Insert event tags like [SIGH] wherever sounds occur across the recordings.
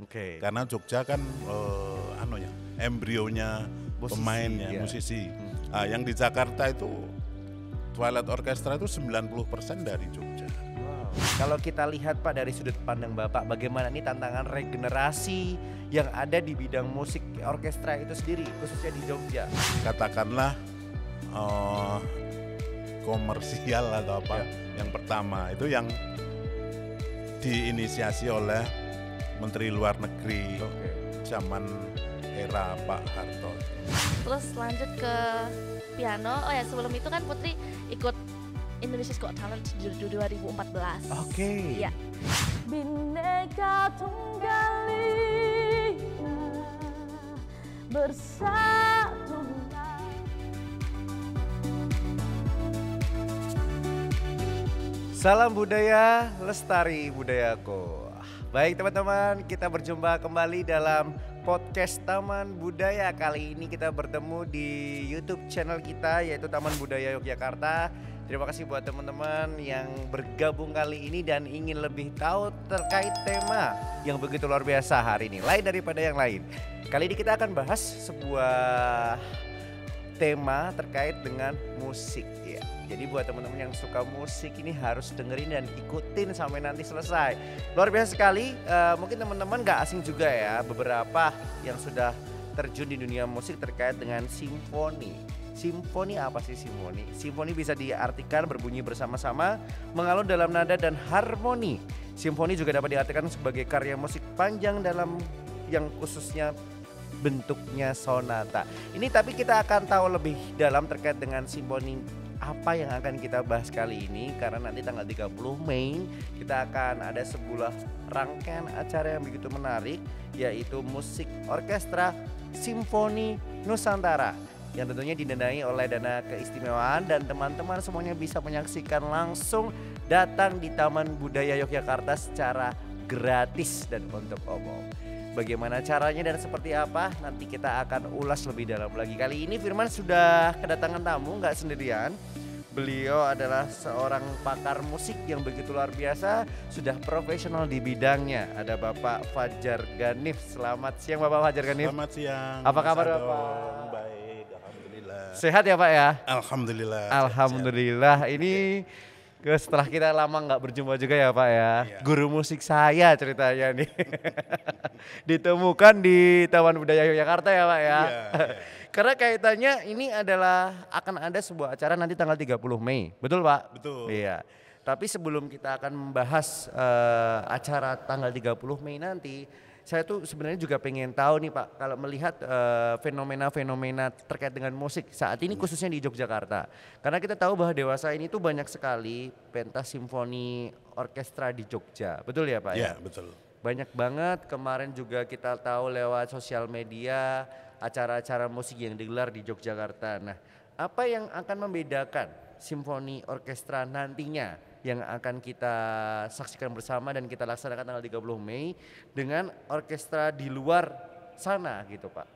Oke. Karena Jogja kan eh, anu ya, embrionya Musisi, pemainnya, ya. musisi. Ah, yang di Jakarta itu Twilight Orchestra itu 90% dari Jogja. Kalau kita lihat Pak dari sudut pandang Bapak, bagaimana nih tantangan regenerasi yang ada di bidang musik orkestra itu sendiri, khususnya di Jogja? Katakanlah eh, komersial atau apa. Ya. Yang pertama itu yang diinisiasi oleh Menteri Luar Negeri zaman era Pak Harto. Terus lanjut ke piano. Oh ya sebelum itu kan Putri ikut Indonesia's Got Talent di di 2014. Oke. Iya. Bineka Tunggal Ika bersatu Salam budaya, lestari budayaku. Baik teman-teman, kita berjumpa kembali dalam podcast Taman Budaya. Kali ini kita bertemu di YouTube channel kita yaitu Taman Budaya Yogyakarta. Terima kasih buat teman-teman yang bergabung kali ini dan ingin lebih tahu terkait tema yang begitu luar biasa hari ini. Lain daripada yang lain. Kali ini kita akan bahas sebuah tema terkait dengan musik ya. Jadi buat teman-teman yang suka musik ini harus dengerin dan ikutin sampai nanti selesai. Luar biasa sekali. eh, mungkin teman-teman gak asing juga ya beberapa yang sudah terjun di dunia musik terkait dengan simfoni. Simfoni apa sih simfoni? Simfoni bisa diartikan berbunyi bersama-sama, mengalun dalam nada dan harmoni. Simfoni juga dapat diartikan sebagai karya musik panjang dalam yang khususnya bentuknya sonata. Ini tapi kita akan tahu lebih dalam terkait dengan simfoni apa yang akan kita bahas kali ini karena nanti tanggal 30 Mei kita akan ada sebuah rangkaian acara yang begitu menarik yaitu musik orkestra Simfoni Nusantara yang tentunya didanai oleh dana keistimewaan dan teman-teman semuanya bisa menyaksikan langsung datang di Taman Budaya Yogyakarta secara gratis dan untuk umum. Bagaimana caranya dan seperti apa nanti kita akan ulas lebih dalam lagi. Kali ini Firman sudah kedatangan tamu nggak sendirian. Beliau adalah seorang pakar musik yang begitu luar biasa, sudah profesional di bidangnya. Ada Bapak Fajar Ganif. Selamat siang Bapak Fajar Ganif. Selamat siang. Apa kabar, Bapak? Baik, alhamdulillah. Sehat ya Pak ya? Alhamdulillah. Alhamdulillah. Ini ke setelah kita lama nggak berjumpa juga ya Pak ya. Iya. Guru musik saya ceritanya nih. [LAUGHS] Ditemukan di Taman Budaya Yogyakarta ya Pak ya. Iya, iya. [LAUGHS] Karena kaitannya ini adalah akan ada sebuah acara nanti tanggal 30 Mei. Betul Pak? Betul. Iya. Tapi sebelum kita akan membahas eh, acara tanggal 30 Mei nanti, saya tuh sebenarnya juga pengen tahu nih Pak, kalau melihat eh, fenomena-fenomena terkait dengan musik saat ini khususnya di Yogyakarta. Karena kita tahu bahwa dewasa ini tuh banyak sekali pentas simfoni orkestra di Jogja. Betul ya Pak? Iya, betul. Banyak banget kemarin juga kita tahu lewat sosial media acara-acara musik yang digelar di Yogyakarta. Nah, apa yang akan membedakan simfoni orkestra nantinya yang akan kita saksikan bersama dan kita laksanakan tanggal 30 Mei dengan orkestra di luar sana gitu, Pak.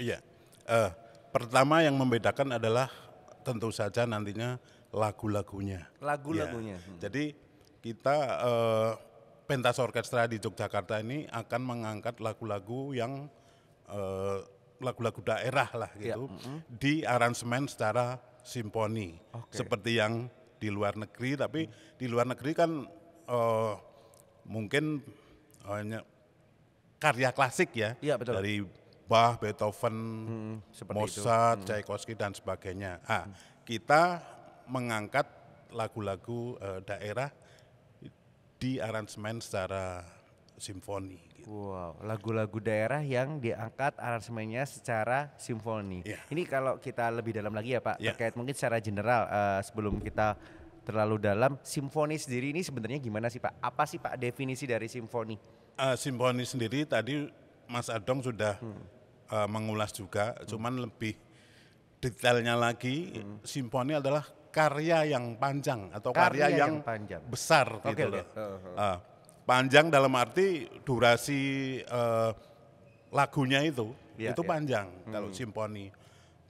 Iya. Eh, pertama yang membedakan adalah tentu saja nantinya lagu-lagunya. Lagu-lagunya. Ya. Jadi kita eh, pentas orkestra di Yogyakarta ini akan mengangkat lagu-lagu yang eh, lagu-lagu daerah lah Ya, gitu di aransemen secara simfoni Oke. seperti yang di luar negeri tapi di luar negeri kan eh, mungkin hanya karya klasik ya Iya, betul. dari Bach, Beethoven, seperti itu. Mozart, Tchaikovsky dan sebagainya. Ah, kita mengangkat lagu-lagu eh, daerah di aransemen secara simfoni. gitu. Wow, lagu-lagu daerah yang diangkat aransemennya secara simfoni. Iya. Ini kalau kita lebih dalam lagi ya Pak, Iya. terkait mungkin secara general eh, sebelum kita terlalu dalam, simfoni sendiri ini sebenarnya gimana sih Pak? Apa sih Pak definisi dari simfoni? Eh, simfoni sendiri tadi Mas Adong sudah eh, mengulas juga, cuman lebih detailnya lagi, simfoni adalah karya yang panjang atau karya, Karya yang, yang panjang. besar gitu oke. loh. Uh-huh. Eh, panjang dalam arti durasi eh, lagunya itu Iya, itu iya. panjang kalau simfoni.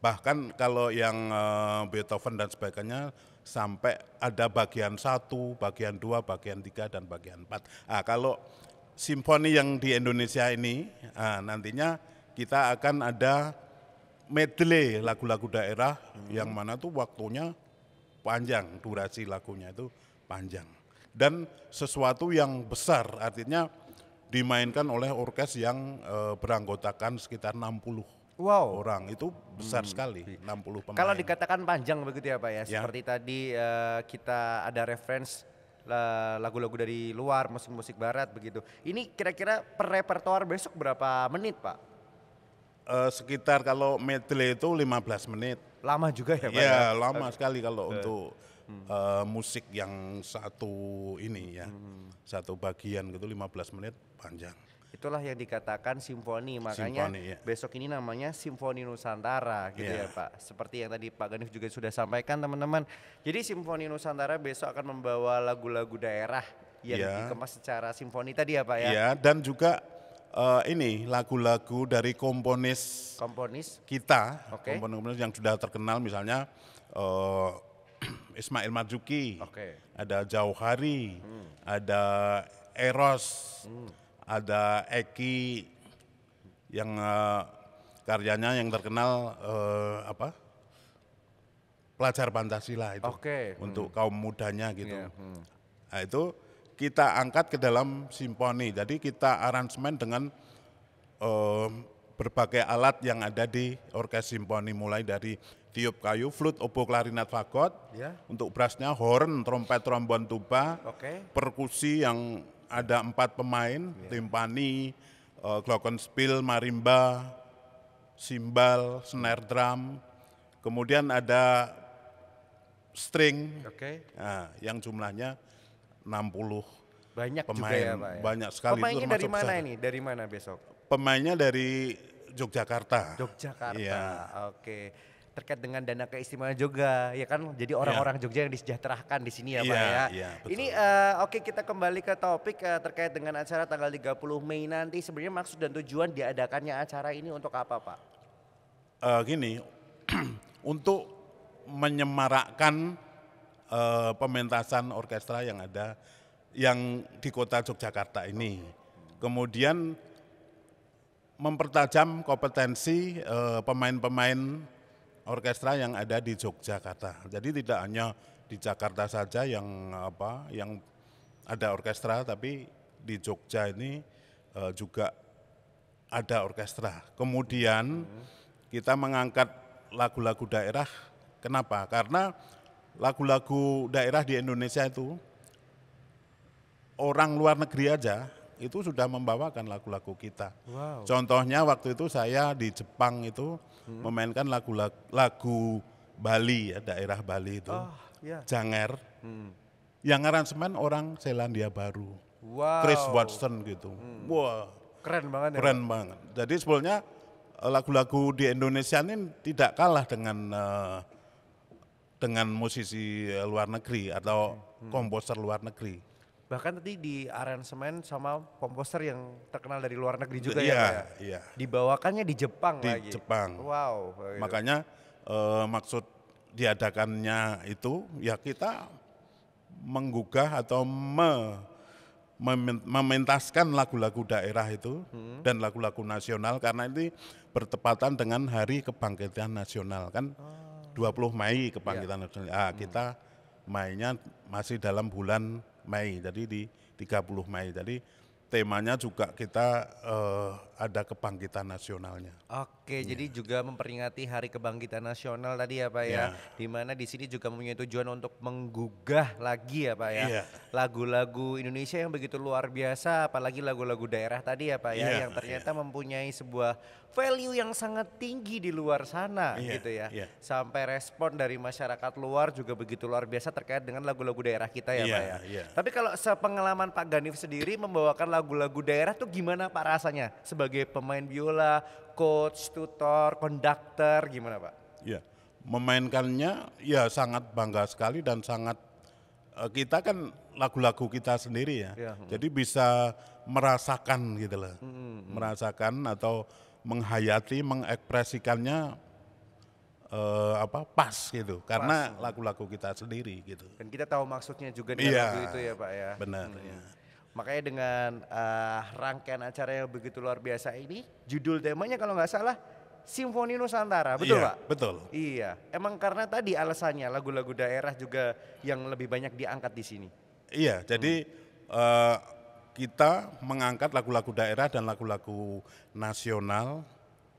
Bahkan kalau yang eh, Beethoven dan sebagainya sampai ada bagian satu, bagian dua, bagian tiga dan bagian empat. Ah kalau simfoni yang di Indonesia ini ah, nantinya kita akan ada medley lagu-lagu daerah yang mana tuh waktunya panjang, durasi lagunya itu panjang. Dan sesuatu yang besar artinya dimainkan oleh orkes yang eh, beranggotakan sekitar 60 Wow. orang. Itu besar sekali, 60 pemain. Kalau dikatakan panjang begitu ya Pak ya, Ya. seperti tadi eh, kita ada reference la- lagu-lagu dari luar, musik-musik barat begitu. Ini kira-kira per repertoar besok berapa menit Pak? Eh, sekitar kalau medley itu 15 menit. Lama juga ya Pak? Ya, lama sekali kalau untuk eh, musik yang satu ini ya. Satu bagian gitu 15 menit panjang. Itulah yang dikatakan simfoni, makanya Simfoni, ya. besok ini namanya Simfoni Nusantara gitu ya Iya. Pak. Seperti yang tadi Pak Ganif juga sudah sampaikan teman-teman. Jadi Simfoni Nusantara besok akan membawa lagu-lagu daerah yang Iya. dikemas secara simfoni tadi ya Pak ya. Ya, dan juga eh, ini lagu-lagu dari komponis Komponis. kita, Oke. komponis yang sudah terkenal misalnya eh, Ismail Marzuki, Oke. ada Jauhari, ada Eros, ada Eki yang eh, karyanya yang terkenal eh, apa? Pelajar Pancasila itu Oke. untuk kaum mudanya gitu. Iya, hmm. Nah, itu kita angkat ke dalam simfoni. Jadi kita aransemen dengan eh, berbagai alat yang ada di orkes simfoni mulai dari tiup kayu, flute, oboe, klarinat, fagot. Ya. Untuk brassnya horn, trompet, trombon, tuba. Oke. Perkusi yang ada empat pemain, timpani, eh, glockenspiel, marimba, simbal, snare drum. Kemudian ada string, Oke. Nah, yang jumlahnya 60 Banyak juga pemain, ya Pak ya. banyak sekali. itu Pemainnya dari mana besar. ini? Dari mana besok? Pemainnya dari Yogyakarta. Yogyakarta. Iya. Oke. Terkait dengan dana keistimewaan juga, ya kan? Jadi orang-orang Jogja yang disejahterakan di sini ya Pak Iya, ya. iya, betul. Ini eh, oke kita kembali ke topik eh, terkait dengan acara tanggal 30 Mei nanti. Sebenarnya maksud dan tujuan diadakannya acara ini untuk apa Pak? Eh, gini, [CLEARS THROAT] untuk menyemarakkan eh, pementasan orkestra yang ada yang di kota Yogyakarta ini. Kemudian mempertajam kompetensi pemain-pemain orkestra yang ada di Yogyakarta. Jadi tidak hanya di Jakarta saja yang apa yang ada orkestra tapi di Jogja ini eh, juga ada orkestra. Kemudian kita mengangkat lagu-lagu daerah. Kenapa? Karena lagu-lagu daerah di Indonesia itu orang luar negeri aja itu sudah membawakan lagu-lagu kita. Wow. Contohnya waktu itu saya di Jepang itu memainkan lagu-lagu lagu Bali ya, daerah Bali itu. Oh, ya. Janger. Hmm. Yang aransemen orang Selandia Baru. Wow. Chris Watson gitu. Wah, Keren banget ya. keren banget. Jadi sebetulnya eh, lagu-lagu di Indonesia ini tidak kalah dengan eh, dengan musisi eh, luar negeri atau komposer luar negeri. Bahkan tadi di aransemen sama komposer yang terkenal dari luar negeri juga ya Iya, ya. iya. Dibawakannya di Jepang Di lagi. Jepang. Wow. gitu. Makanya eh, maksud diadakannya itu ya kita menggugah atau me, memen- mementaskan lagu-lagu daerah itu dan lagu-lagu nasional karena ini bertepatan dengan Hari Kebangkitan Nasional kan 20 Mei Kebangkitan Nasional. Ah, kita mainnya masih dalam bulan Mei jadi di 30 Mei. Jadi temanya juga kita eh, ada kebangkitan nasionalnya. Oke, jadi juga memperingati Hari Kebangkitan Nasional tadi ya Pak ya. Iya. Di mana di sini juga mempunyai tujuan untuk menggugah lagi ya Pak ya. Iya. Lagu-lagu Indonesia yang begitu luar biasa, apalagi lagu-lagu daerah tadi ya Pak ya, Iya, yang ternyata mempunyai sebuah value yang sangat tinggi di luar sana Iya, gitu ya. iya. Sampai respon dari masyarakat luar juga begitu luar biasa terkait dengan lagu-lagu daerah kita ya Iya, Pak ya. iya. Tapi kalau sepengalaman Pak Ganif sendiri membawakan lagu-lagu daerah tuh gimana Pak rasanya? Sebagai pemain biola, coach, tutor, konduktor, gimana Pak? Ya, memainkannya ya sangat bangga sekali dan sangat eh, kita kan lagu-lagu kita sendiri ya. Ya, Jadi bisa merasakan gitu loh. Merasakan atau menghayati, mengekspresikannya eh, apa pas gitu. Karena lagu-lagu kita sendiri gitu. Dan kita tahu maksudnya juga di Iya. lagu itu ya Pak ya. Benar ya. Makanya dengan eh, rangkaian acara yang begitu luar biasa ini, judul temanya kalau nggak salah Simfoni Nusantara, betul Iya, Pak? Betul. Iya, emang karena tadi alasannya lagu-lagu daerah juga yang lebih banyak diangkat di sini. Iya, jadi eh, kita mengangkat lagu-lagu daerah dan lagu-lagu nasional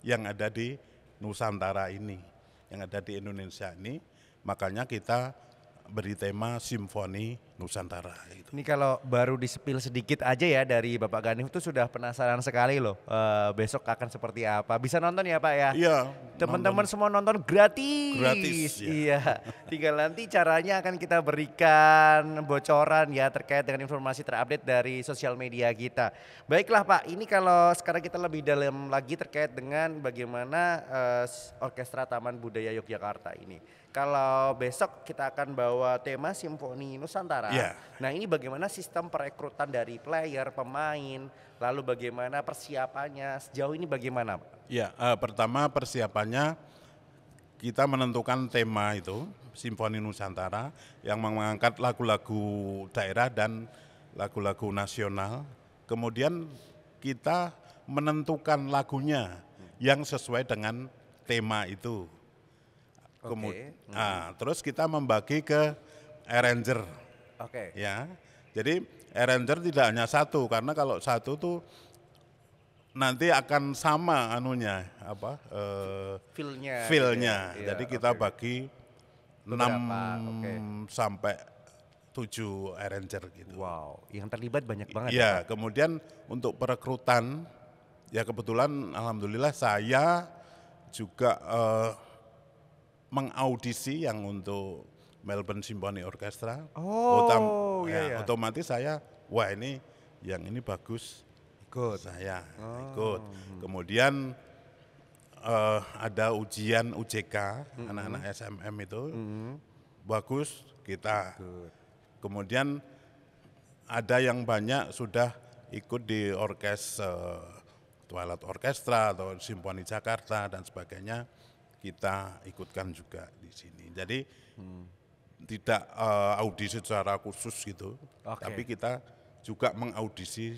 yang ada di Nusantara ini, yang ada di Indonesia ini. Makanya kita beri tema Simfoni Nusantara. Gitu. Ini kalau baru disepil sedikit aja ya dari Bapak Ganif itu sudah penasaran sekali loh eh, besok akan seperti apa. Bisa nonton ya Pak ya? Iya, Teman-teman semua nonton gratis. Gratis, ya. Iya. Tinggal nanti caranya akan kita berikan bocoran ya terkait dengan informasi terupdate dari sosial media kita. Baiklah Pak, ini kalau sekarang kita lebih dalam lagi terkait dengan bagaimana eh, Orkestra Taman Budaya Yogyakarta ini. Kalau besok kita akan bawa tema Simfoni Nusantara. Iya. Nah ini bagaimana sistem perekrutan dari player, pemain, lalu bagaimana persiapannya, sejauh ini bagaimana Pak? Ya, eh, pertama persiapannya kita menentukan tema itu Simfoni Nusantara yang mengangkat lagu-lagu daerah dan lagu-lagu nasional. Kemudian kita menentukan lagunya yang sesuai dengan tema itu. Kemu- Oke. Nah, terus kita membagi ke arranger Oke. ya. Jadi arranger tidak hanya satu karena kalau satu tuh nanti akan sama anunya apa eh, Feel-nya. gitu feel-nya. ya. Jadi kita oke. bagi 6 Beberapa, oke. sampai 7 arranger gitu. Wow, yang terlibat banyak banget. ya, Iya, kemudian untuk perekrutan ya kebetulan alhamdulillah saya juga eh, mengaudisi yang untuk Melbourne Symphony Orchestra. Oh, iya, ya, iya. otomatis saya wah ini yang ini bagus Good. saya Oh. ikut. Kemudian eh, ada ujian UJK anak-anak SMM itu bagus kita. Good. Kemudian ada yang banyak sudah ikut di orkes eh, Twilight Orchestra atau Simfoni Jakarta dan sebagainya kita ikutkan juga di sini. Jadi tidak eh, audisi secara khusus gitu, Oke. tapi kita juga mengaudisi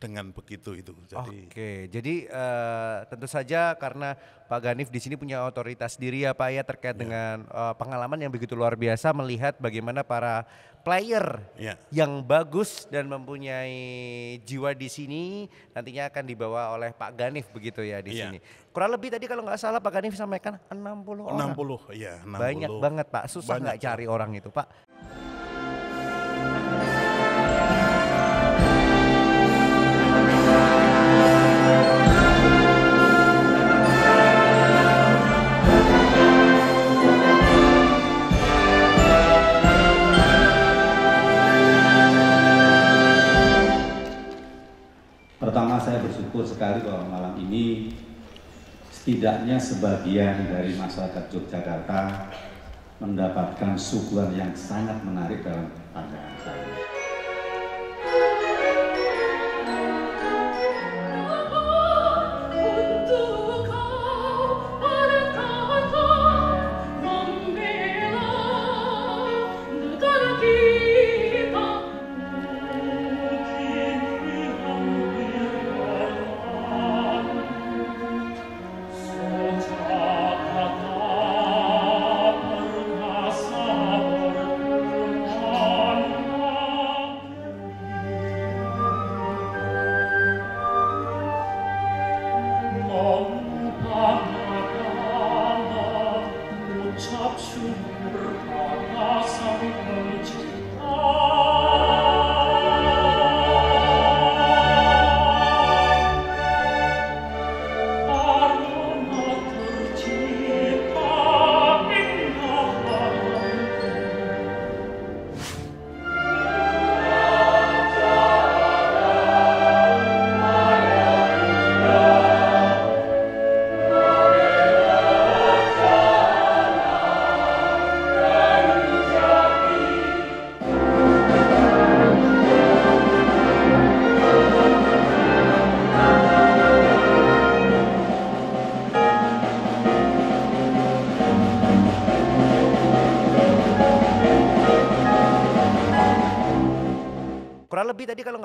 dengan begitu itu. Jadi Oke, jadi eh, tentu saja karena Pak Ganif di sini punya otoritas diri ya Pak ya terkait dengan eh, pengalaman yang begitu luar biasa melihat bagaimana para player ya. yang bagus dan mempunyai jiwa di sini nantinya akan dibawa oleh Pak Ganif begitu ya di Iya. sini. Kurang lebih tadi kalau nggak salah Pak Ganif sampaikan 60 orang. 60 ya, 60. Banyak banget Pak, susah nggak cari orang itu Pak? Saya bersyukur sekali bahwa malam ini setidaknya sebagian dari masyarakat Yogyakarta mendapatkan suguhan yang sangat menarik dalam pandangan saya.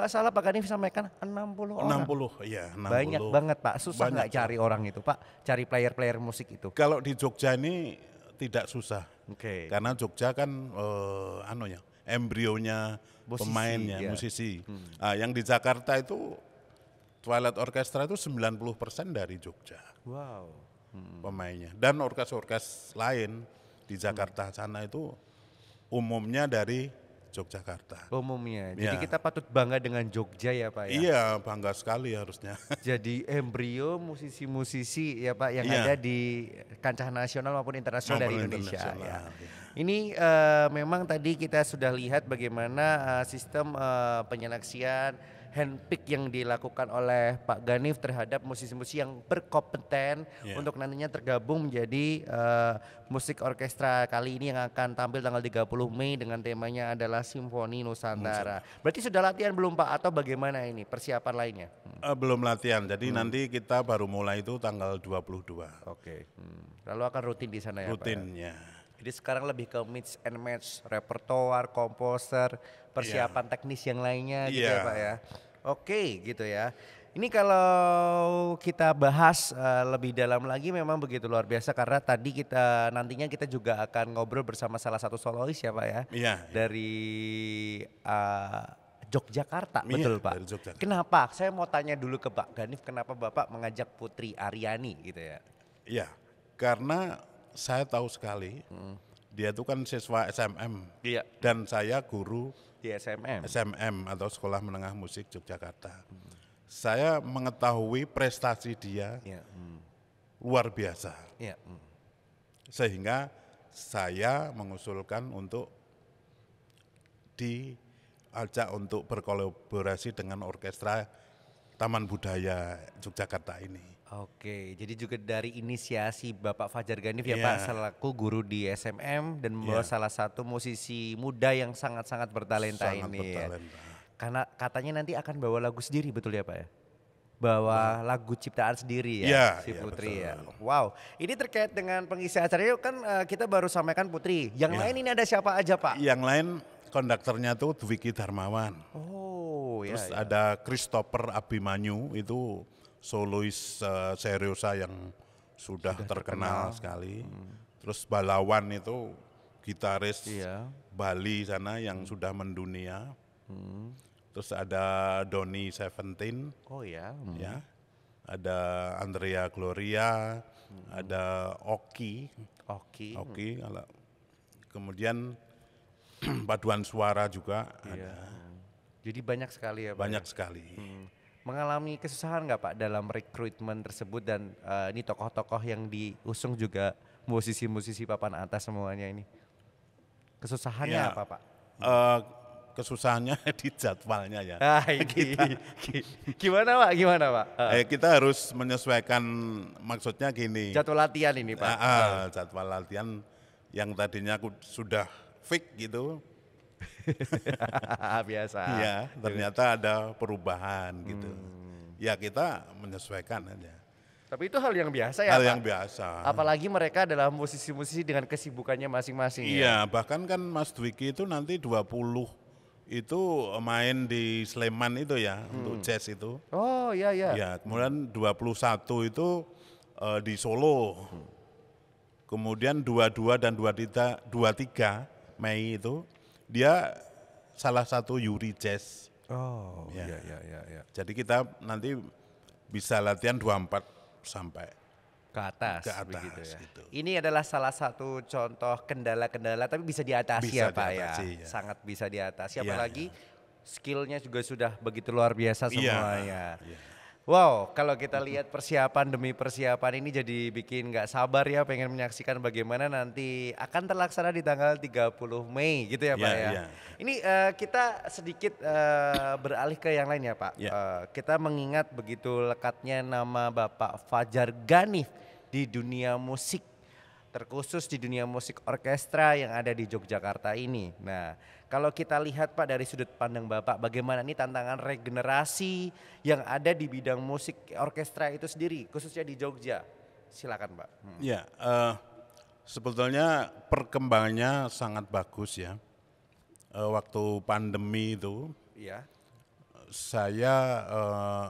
Nggak salah Pak Ganif sampaikan 60 orang. 60, iya 60. Banyak banget Pak. Susah nggak cari orang itu Pak? Cari player-player musik itu. Kalau di Jogja ini tidak susah. Oke. Karena Jogja kan eh, anu ya, embrionya pemainnya, ya. musisi. Ah, yang di Jakarta itu Twilight Orchestra itu 90% dari Jogja Wow. pemainnya. Dan orkes-orkes lain di Jakarta sana itu umumnya dari Yogyakarta. Umumnya. Jadi Ya. kita patut bangga dengan Jogja ya Pak ya. Iya, bangga sekali harusnya. [LAUGHS] Jadi embrio musisi-musisi ya Pak yang Iya. ada di kancah nasional maupun internasional dari Maupun Indonesia ya. internasional, iya. Ini eh, memang tadi kita sudah lihat bagaimana eh, sistem eh, penyeleksian handpick yang dilakukan oleh Pak Ganif terhadap musisi-musisi yang berkompeten Iya. untuk nantinya tergabung menjadi eh, musik orkestra kali ini yang akan tampil tanggal 30 Mei dengan temanya adalah Simfoni Nusantara. Berarti sudah latihan belum Pak atau bagaimana ini persiapan lainnya? Hmm. Eh, belum latihan, jadi nanti kita baru mulai itu tanggal 22. Oke. Hmm. Lalu akan rutin di sana ya Pak? ya? Rutinnya. Jadi sekarang lebih ke mix and match, repertoire, komposer, persiapan teknis yang lainnya gitu ya Iya. Pak ya. Oke gitu ya. Ini kalau kita bahas eh, lebih dalam lagi memang begitu luar biasa karena tadi kita nantinya kita juga akan ngobrol bersama salah satu solois ya Pak ya. Iya. Dari eh, Yogyakarta Iya, betul Pak. dari Yogyakarta. Kenapa? Saya mau tanya dulu ke Pak Ganif kenapa Bapak mengajak Putri Aryani gitu ya. Iya, karena saya tahu sekali dia itu kan siswa SMM Iya. dan saya guru Di SMM. SMM atau Sekolah Menengah Musik Yogyakarta. Saya mengetahui prestasi dia Iya. hmm. luar biasa, Iya. hmm. sehingga saya mengusulkan untuk diajak untuk berkolaborasi dengan orkestra Taman Budaya Yogyakarta ini. Oke, jadi juga dari inisiasi Bapak Fajar Ganif ya Pak Iya. selaku guru di SMM dan membawa Iya. salah satu musisi muda yang sangat-sangat bertalenta Sangat ini ya. bertalenta. Karena katanya nanti akan bawa lagu sendiri betul ya Pak ya? Bawa lagu ciptaan sendiri ya Iya, si iya, Putri ya. betul. Wow, ini terkait dengan pengisi acara yuk kan eh, kita baru sampaikan Putri. Yang Iya. lain ini ada siapa aja Pak? Yang lain konduktornya tuh Dwiki Darmawan. Oh, ya. Terus ya. ada Christopher Abimanyu itu solois eh, seriosa yang sudah, terkenal, sekali. Terus Balawan itu gitaris Iya. Bali sana yang sudah mendunia. Terus ada Doni Seventeen, Oh ya. hmm. ya. Ada Andrea Gloria, ada Oki, Oke. Oki. kalau- Kemudian [CLEARS THROAT] paduan suara juga Iya. ada. Jadi banyak sekali ya Pak. ya? Banyak sekali. Hmm. Mengalami kesusahan nggak Pak dalam rekrutmen tersebut dan eh, ini tokoh-tokoh yang diusung juga musisi-musisi papan atas semuanya ini. Kesusahannya Ya. apa Pak? Eh, kesusahannya [LAUGHS] di jadwalnya ya. Ah, ini. [LAUGHS] gimana Pak? Gimana Pak? Eh, Eh, kita harus menyesuaikan maksudnya gini. jadwal latihan ini Pak. Ah, ah, jadwal latihan yang tadinya aku sudah fix gitu, [LAUGHS] Biasa. ya ternyata ada perubahan gitu. Hmm. Ya kita menyesuaikan aja. Tapi itu hal yang biasa ya Hal Pak? yang biasa. Apalagi mereka adalah musisi-musisi dengan kesibukannya masing-masing ya. Iya, bahkan kan Mas Dwiki itu nanti 20 itu main di Sleman itu ya Hmm. untuk jazz itu. Oh iya iya. Ya, kemudian 21 itu eh, di Solo. Kemudian 22 dan 23, 23 Mei itu dia salah satu Yuri Jazz. Oh Ya. iya iya iya. iya. Jadi kita nanti bisa latihan 24 sampai ke atas, Ke atas, begitu ya. gitu. Ini adalah salah satu contoh kendala-kendala tapi bisa diatasi Bisa ya Pak ya. diatasi, ya. Sangat bisa diatasi Iya, apalagi skillnya juga sudah begitu luar biasa Iya, semuanya. iya. Wow, kalau kita lihat persiapan demi persiapan ini jadi bikin nggak sabar ya pengen menyaksikan bagaimana nanti akan terlaksana di tanggal 30 Mei gitu ya Pak ya. iya. Ini eh, kita sedikit eh, beralih ke yang lain ya Pak. Iya. Eh, kita mengingat begitu lekatnya nama Bapak Fajar Ganif di dunia musik terkhusus di dunia musik orkestra yang ada di Yogyakarta ini. Nah, kalau kita lihat Pak dari sudut pandang Bapak bagaimana ini tantangan regenerasi yang ada di bidang musik orkestra itu sendiri khususnya di Jogja. Silakan Pak. Hmm. Ya, eh, sebetulnya perkembangannya sangat bagus ya. Eh, waktu pandemi itu Iya. saya eh,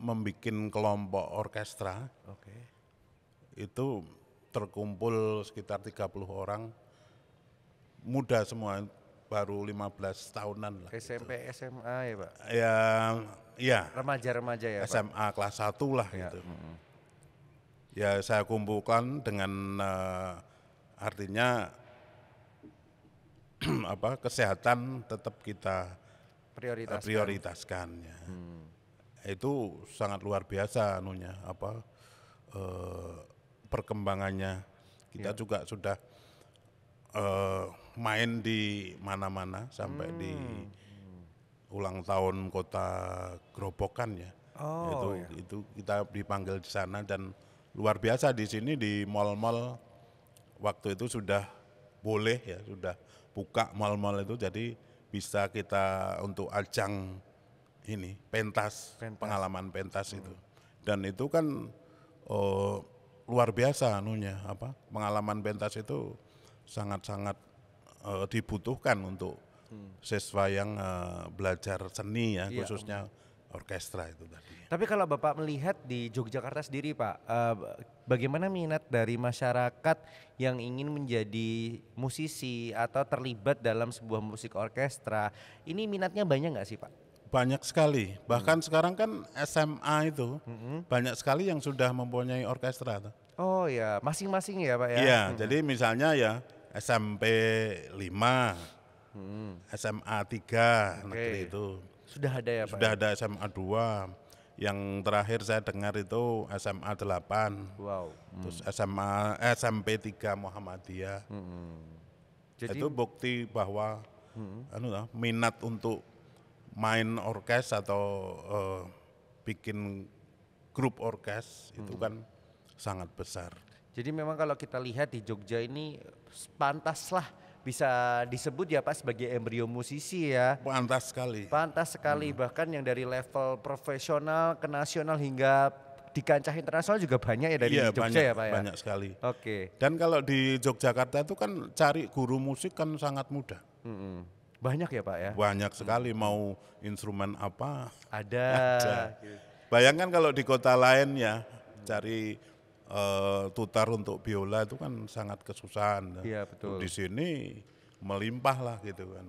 membuat kelompok orkestra Oke. itu terkumpul sekitar 30 orang muda semua baru 15 tahunan lah. SMP, SMA ya Pak? Ya ya Remaja-remaja ya Pak? SMA kelas 1 lah Ya, gitu. Ya saya kumpulkan dengan eh, artinya [CLEARS THROAT] apa kesehatan tetap kita Prioritas. prioritaskan ya. Itu sangat luar biasa anunya apa eh, perkembangannya. Kita juga sudah eh, main di mana-mana sampai di ulang tahun kota Grobogan ya. Oh, itu iya. itu kita dipanggil di sana dan luar biasa di sini di mall-mall waktu itu sudah boleh ya sudah buka mall-mall itu jadi bisa kita untuk ajang ini pentas, Pentas. pengalaman pentas itu dan itu kan oh, luar biasa anunya apa pengalaman pentas itu sangat-sangat eh, dibutuhkan untuk siswa yang eh, belajar seni ya Iya. khususnya orkestra itu tadi. Tapi kalau Bapak melihat di Yogyakarta sendiri Pak, eh, bagaimana minat dari masyarakat yang ingin menjadi musisi atau terlibat dalam sebuah musik orkestra, ini minatnya banyak nggak sih Pak? Banyak sekali. Bahkan sekarang kan SMA itu banyak sekali yang sudah mempunyai orkestra. Oh ya, masing-masing ya Pak ya? Iya, jadi misalnya ya SMP 5, SMA 3 negeri itu. Sudah ada ya Pak? Sudah ada SMA 2. Yang terakhir saya dengar itu SMA 8. Wow. Terus SMA SMP 3 Muhammadiyah. Jadi itu bukti bahwa anu lah, minat untuk main orkes atau eh, bikin grup orkes itu kan sangat besar. Jadi memang kalau kita lihat di Jogja ini pantaslah bisa disebut ya Pak sebagai embrio musisi ya. Pantas sekali. Pantas sekali bahkan yang dari level profesional ke nasional hingga di kancah internasional juga banyak ya dari iya, Jogja banyak, ya Pak ya. banyak sekali. Oke. Dan kalau di Yogyakarta itu kan cari guru musik kan sangat mudah. Mm-mm. Banyak ya Pak ya. Banyak sekali mau instrumen apa. Ada. Ada. Bayangkan kalau di kota lain ya cari eh, tutar untuk biola itu kan sangat kesusahan. Iya, betul. Di sini melimpah lah gitu kan.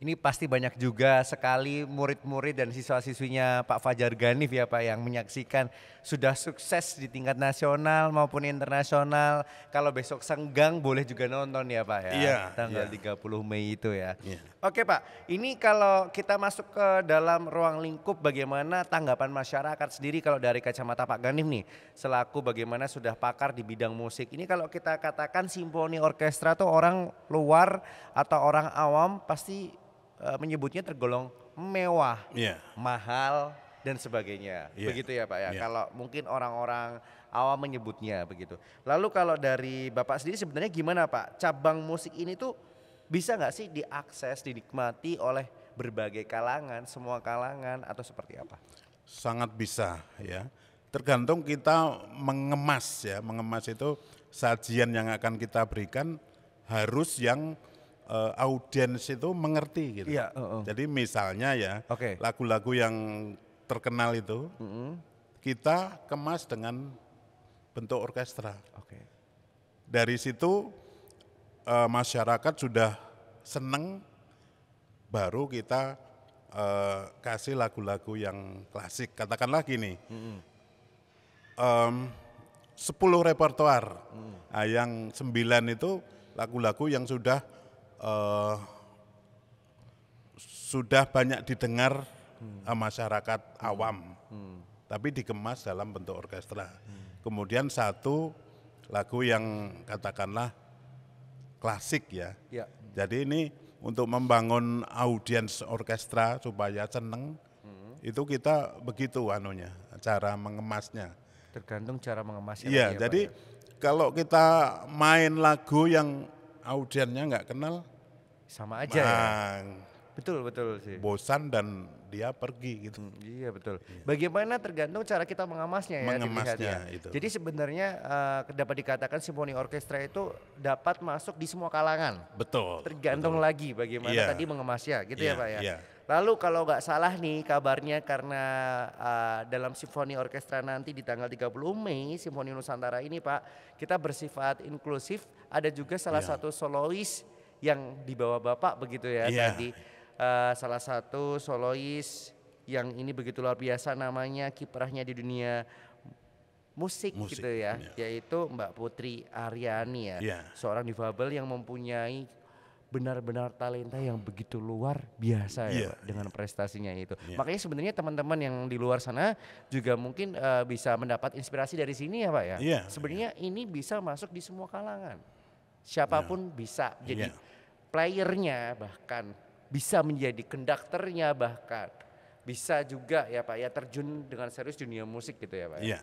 Ini pasti banyak juga sekali murid-murid dan siswa-siswinya Pak Fajar Ganif ya Pak yang menyaksikan sudah sukses di tingkat nasional maupun internasional. Kalau besok senggang boleh juga nonton ya Pak ya. Iya, Tanggal iya. 30 Mei itu ya. Iya. Oke Pak, ini kalau kita masuk ke dalam ruang lingkup bagaimana tanggapan masyarakat sendiri kalau dari kacamata Pak Ganif nih selaku bagaimana sudah pakar di bidang musik. Ini kalau kita katakan simfoni orkestra tuh orang luar atau orang awam pasti eh, menyebutnya tergolong mewah, Iya. mahal dan sebagainya. Iya. Begitu ya Pak ya. Iya. Kalau mungkin orang-orang awam menyebutnya begitu. Lalu kalau dari Bapak sendiri sebenarnya gimana Pak? Cabang musik ini tuh bisa nggak sih diakses, dinikmati oleh berbagai kalangan, semua kalangan atau seperti apa? Sangat bisa ya. Tergantung kita mengemas ya, mengemas itu sajian yang akan kita berikan harus yang eh, audiens itu mengerti gitu. Iya, heeh. Jadi misalnya ya, Oke. lagu-lagu yang terkenal itu kita kemas dengan bentuk orkestra. Oke. Dari situ eh, masyarakat sudah seneng, baru kita eh, kasih lagu-lagu yang klasik. Katakanlah gini, em, 10 repertoar, Nah, yang 9 itu lagu-lagu yang sudah eh, sudah banyak didengar eh, masyarakat awam, tapi dikemas dalam bentuk orkestra. Kemudian satu lagu yang katakanlah klasik ya. Ya. Jadi ini untuk membangun audiens orkestra supaya seneng, itu kita begitu anunya, cara mengemasnya. Tergantung cara mengemasnya. Iya, ya, jadi ya. kalau kita main lagu yang audiensnya nggak kenal, sama aja ya. nah, Betul betul sih. bosan dan dia pergi gitu. Hmm, Iya betul. Bagaimana tergantung cara kita mengemasnya ya. Mengemasnya, ya. itu. Jadi sebenarnya eh, dapat dikatakan simfoni orkestra itu dapat masuk di semua kalangan. Betul. Tergantung lagi bagaimana Iya. tadi mengemasnya, gitu ya Iya, Pak ya. iya. Lalu kalau nggak salah nih kabarnya karena uh, dalam simfoni orkestra nanti di tanggal 30 Mei Simfoni Nusantara ini Pak, kita bersifat inklusif. Ada juga salah Iya. satu solois yang dibawa Bapak begitu ya Iya. tadi. Uh, salah satu solois yang ini begitu luar biasa namanya kiprahnya di dunia musik, Musik, gitu ya, iya. yaitu Mbak Putri Aryani ya, Iya. seorang difabel yang mempunyai benar-benar talenta yang begitu luar biasa ya Iya, Pak, dengan prestasinya itu. Iya. Makanya sebenarnya teman-teman yang di luar sana juga mungkin eh, bisa mendapat inspirasi dari sini ya Pak ya. Iya, Sebenarnya ini bisa masuk di semua kalangan. Siapa pun bisa jadi Iya. playernya bahkan bisa menjadi konduktornya bahkan bisa juga ya Pak ya terjun dengan serius dunia musik gitu ya Pak. ya? Iya.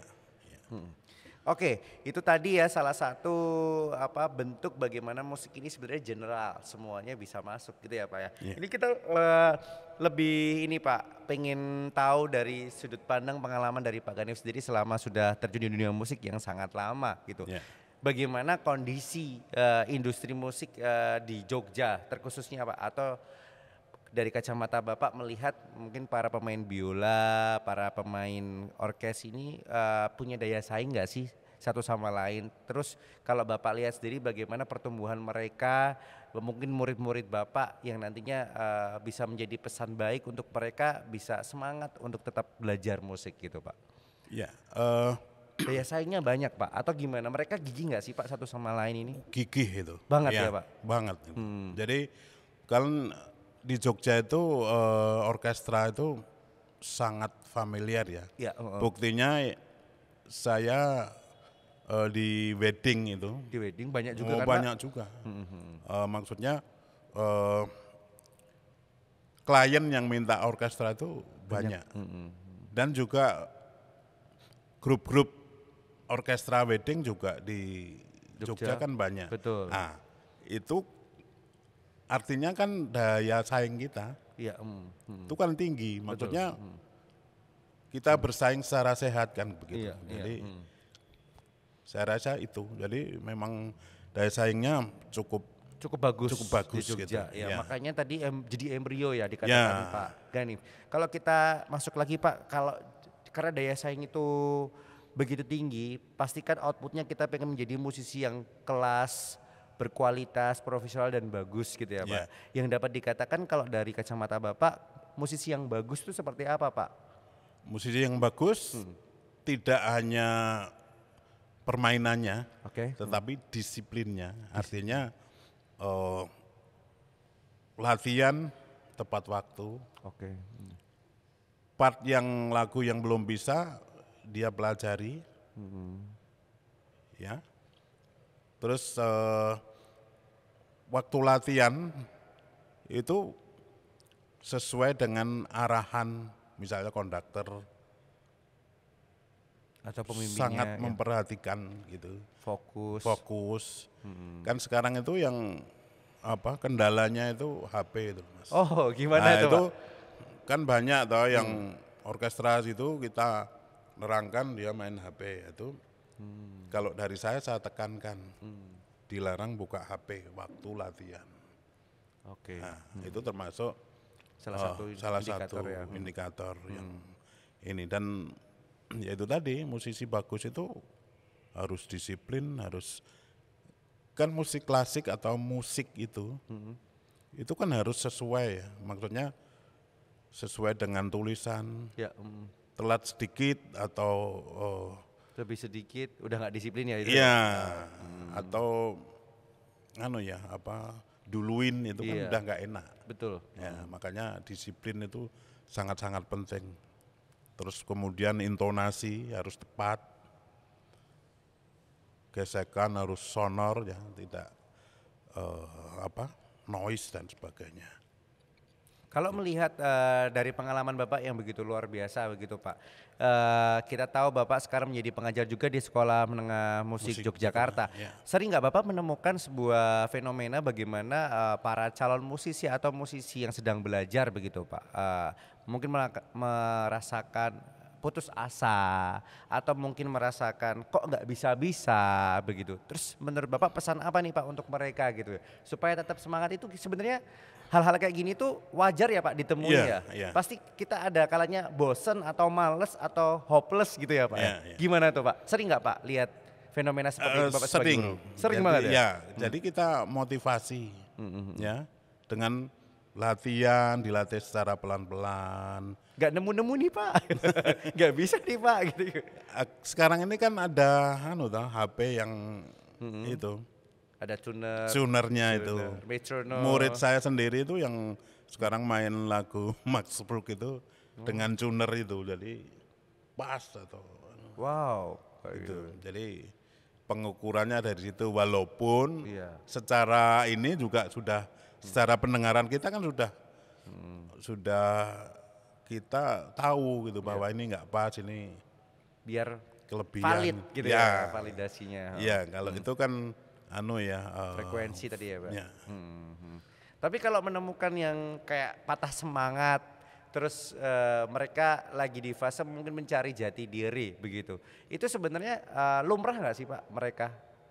Oke, itu tadi ya salah satu apa bentuk bagaimana musik ini sebenarnya general, semuanya bisa masuk gitu ya Pak ya. Iya. Ini kita eh, lebih ini Pak, pengen tahu dari sudut pandang pengalaman dari Pak Ganif sendiri selama sudah terjun di dunia musik yang sangat lama gitu. Iya. Bagaimana kondisi eh, industri musik eh, di Jogja terkhususnya Pak atau dari kacamata Bapak melihat mungkin para pemain biola, para pemain orkes ini eh, punya daya saing nggak sih satu sama lain? Terus kalau Bapak lihat sendiri bagaimana pertumbuhan mereka, mungkin murid-murid Bapak yang nantinya eh, bisa menjadi pesan baik untuk mereka bisa semangat untuk tetap belajar musik gitu Pak. Iya. eh, Daya saingnya banyak Pak atau gimana? Mereka gigih nggak sih Pak satu sama lain ini? gigih itu. Banget Iya, ya, Pak? Banget. Hmm. Jadi kan di Jogja itu eh, orkestra itu sangat familiar ya. Ya, oh. Buktinya saya eh, di wedding itu di wedding banyak juga oh, kan Pak? banyak juga. Eh, maksudnya eh, klien yang minta orkestra itu banyak. Dan juga grup-grup orkestra wedding juga di Jogja. Jogja, kan banyak. Betul. Nah, itu artinya kan daya saing kita Iya, mm, mm. itu kan tinggi. Maksudnya kita bersaing secara sehat kan begitu. Iya, iya, Jadi mm. saya rasa itu. Jadi memang daya saingnya cukup cukup bagus Cukup bagus di Jogja. gitu, Ya, ya. makanya tadi em- jadi embrio ya dikatakan Ya. Pak Ganif. Kalau kita masuk lagi Pak, kalau karena daya saing itu begitu tinggi, pastikan outputnya kita pengen menjadi musisi yang kelas berkualitas, profesional dan bagus gitu ya Pak. Ya. Yang dapat dikatakan kalau dari kacamata Bapak, musisi yang bagus itu seperti apa Pak? musisi yang bagus tidak hanya permainannya Oke. tetapi disiplinnya artinya eh, latihan tepat waktu Oke. part yang lagu yang belum bisa dia pelajari ya terus eh, waktu latihan itu sesuai dengan arahan misalnya konduktor Atau pemimpinnya sangat yang memperhatikan gitu. Fokus. fokus. Kan sekarang itu yang apa kendalanya itu HP itu mas. Oh, gimana Nah, itu, itu Pak? kan banyak toh yang orkestra itu kita nerangkan dia main HP itu kalau dari saya saya tekankan. Dilarang buka HP waktu latihan. Oke. nah itu termasuk Salah oh, satu salah indikator satu ya. Hmm. indikator yang ini. Dan [CLEARS THROAT] ya itu tadi musisi bagus itu harus disiplin harus kan musik klasik atau musik itu Hmm. itu kan harus sesuai ya. Maksudnya sesuai dengan tulisan Ya, mm, telat sedikit atau oh, lebih sedikit udah nggak disiplin ya itu. iya atau anu ya apa duluin itu kan Iya. udah nggak enak Betul. Ya, makanya disiplin itu sangat-sangat penting. Terus kemudian intonasi harus tepat. Gesekan harus sonor ya, tidak eh, apa? noise dan sebagainya. Kalau melihat eh, dari pengalaman Bapak yang begitu luar biasa begitu Pak, eh, kita tahu Bapak sekarang menjadi pengajar juga di Sekolah Menengah Musik, Musik Yogyakarta. Ya. Sering nggak Bapak menemukan sebuah fenomena bagaimana eh, para calon musisi atau musisi yang sedang belajar begitu Pak, eh, mungkin merasakan putus asa atau mungkin merasakan kok nggak bisa-bisa begitu. Terus menurut Bapak pesan apa nih Pak untuk mereka gitu ya? Supaya tetap semangat itu sebenarnya hal-hal kayak gini tuh wajar ya Pak ditemui Iya, ya. iya. Pasti kita ada kalanya bosen atau males atau hopeless gitu ya Pak. ya? Iya, iya. Gimana tuh Pak? Sering nggak Pak lihat fenomena seperti itu Bapak sering. guru? Sering Jadi, banget ya? ya, jadi kita motivasi ya dengan latihan, dilatih secara pelan-pelan. Gak nemu-nemu nih Pak. [LAUGHS] Gak bisa nih Pak gitu. Eh, Sekarang ini kan ada anu HP yang itu Ada tuner, tunernya itu. tuner, metronom. Murid saya sendiri itu yang sekarang main lagu [LAUGHS] Max Brook itu dengan tuner itu, jadi pas atau Wow. kayak itu. gitu. Jadi pengukurannya dari situ walaupun Iya. secara ini juga sudah secara pendengaran kita kan sudah sudah kita tahu gitu bahwa ini nggak pas ini Biar kelebihan. valid gitu ya, validasinya. Iya, kalau itu kan anu ya eh, Frekuensi tadi ya Pak. ya. Hmm, hmm. Tapi kalau menemukan yang kayak patah semangat, terus eh, mereka lagi di fase mungkin mencari jati diri begitu. Itu sebenarnya eh, lumrah nggak sih Pak mereka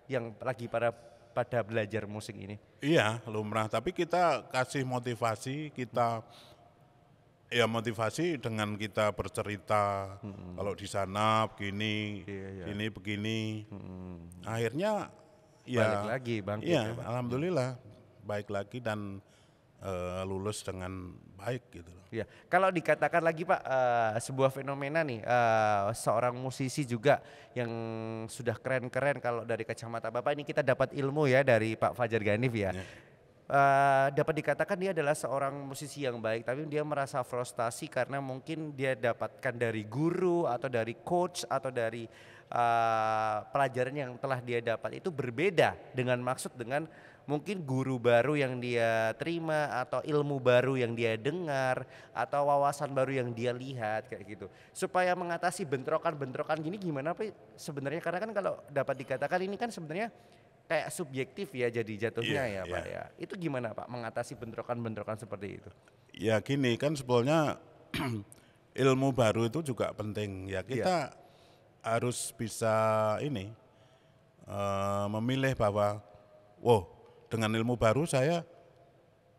yang lagi pada pada belajar musik ini? Iya, lumrah. Tapi kita kasih motivasi, kita ya motivasi dengan kita bercerita. Kalau di sana begini, Iya, iya. ini begini. Akhirnya ya Balik lagi, bangkit Iya, ya, Pak. alhamdulillah baik lagi dan eh, lulus dengan baik gitu. loh. Ya, kalau dikatakan lagi Pak eh, sebuah fenomena nih eh, seorang musisi juga yang sudah keren-keren kalau dari kacamata Bapak ini kita dapat ilmu ya dari Pak Fajar Ganif ya. Ya. Eh, dapat dikatakan dia adalah seorang musisi yang baik tapi dia merasa frustasi karena mungkin dia dapatkan dari guru atau dari coach atau dari eh, pelajaran yang telah dia dapat itu berbeda dengan maksud dengan mungkin guru baru yang dia terima atau ilmu baru yang dia dengar atau wawasan baru yang dia lihat kayak gitu. Supaya mengatasi bentrokan-bentrokan gini gimana Pak? Sebenarnya karena kan kalau dapat dikatakan ini kan sebenarnya kayak subjektif ya jadi jatuhnya Iya, ya Pak iya. ya. Itu gimana Pak mengatasi bentrokan-bentrokan seperti itu? Ya gini kan sebetulnya [CLEARS THROAT] ilmu baru itu juga penting. Ya kita harus bisa ini eh, memilih bahwa, wow dengan ilmu baru saya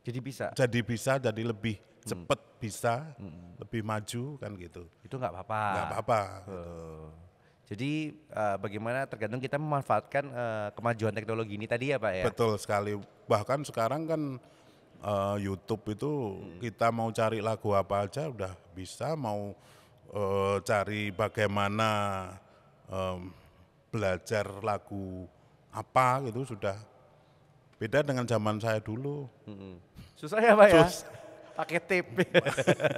jadi bisa. jadi bisa jadi lebih cepat bisa lebih maju kan gitu. Itu nggak apa-apa. Nggak apa-apa Oh. Jadi eh, bagaimana tergantung kita memanfaatkan eh, kemajuan teknologi ini tadi ya Pak ya. betul sekali. Bahkan sekarang kan eh, YouTube itu kita mau cari lagu apa aja udah bisa mau eh, cari bagaimana belajar lagu apa gitu sudah beda dengan zaman saya dulu. Susah ya Pak ya. Pakai tape.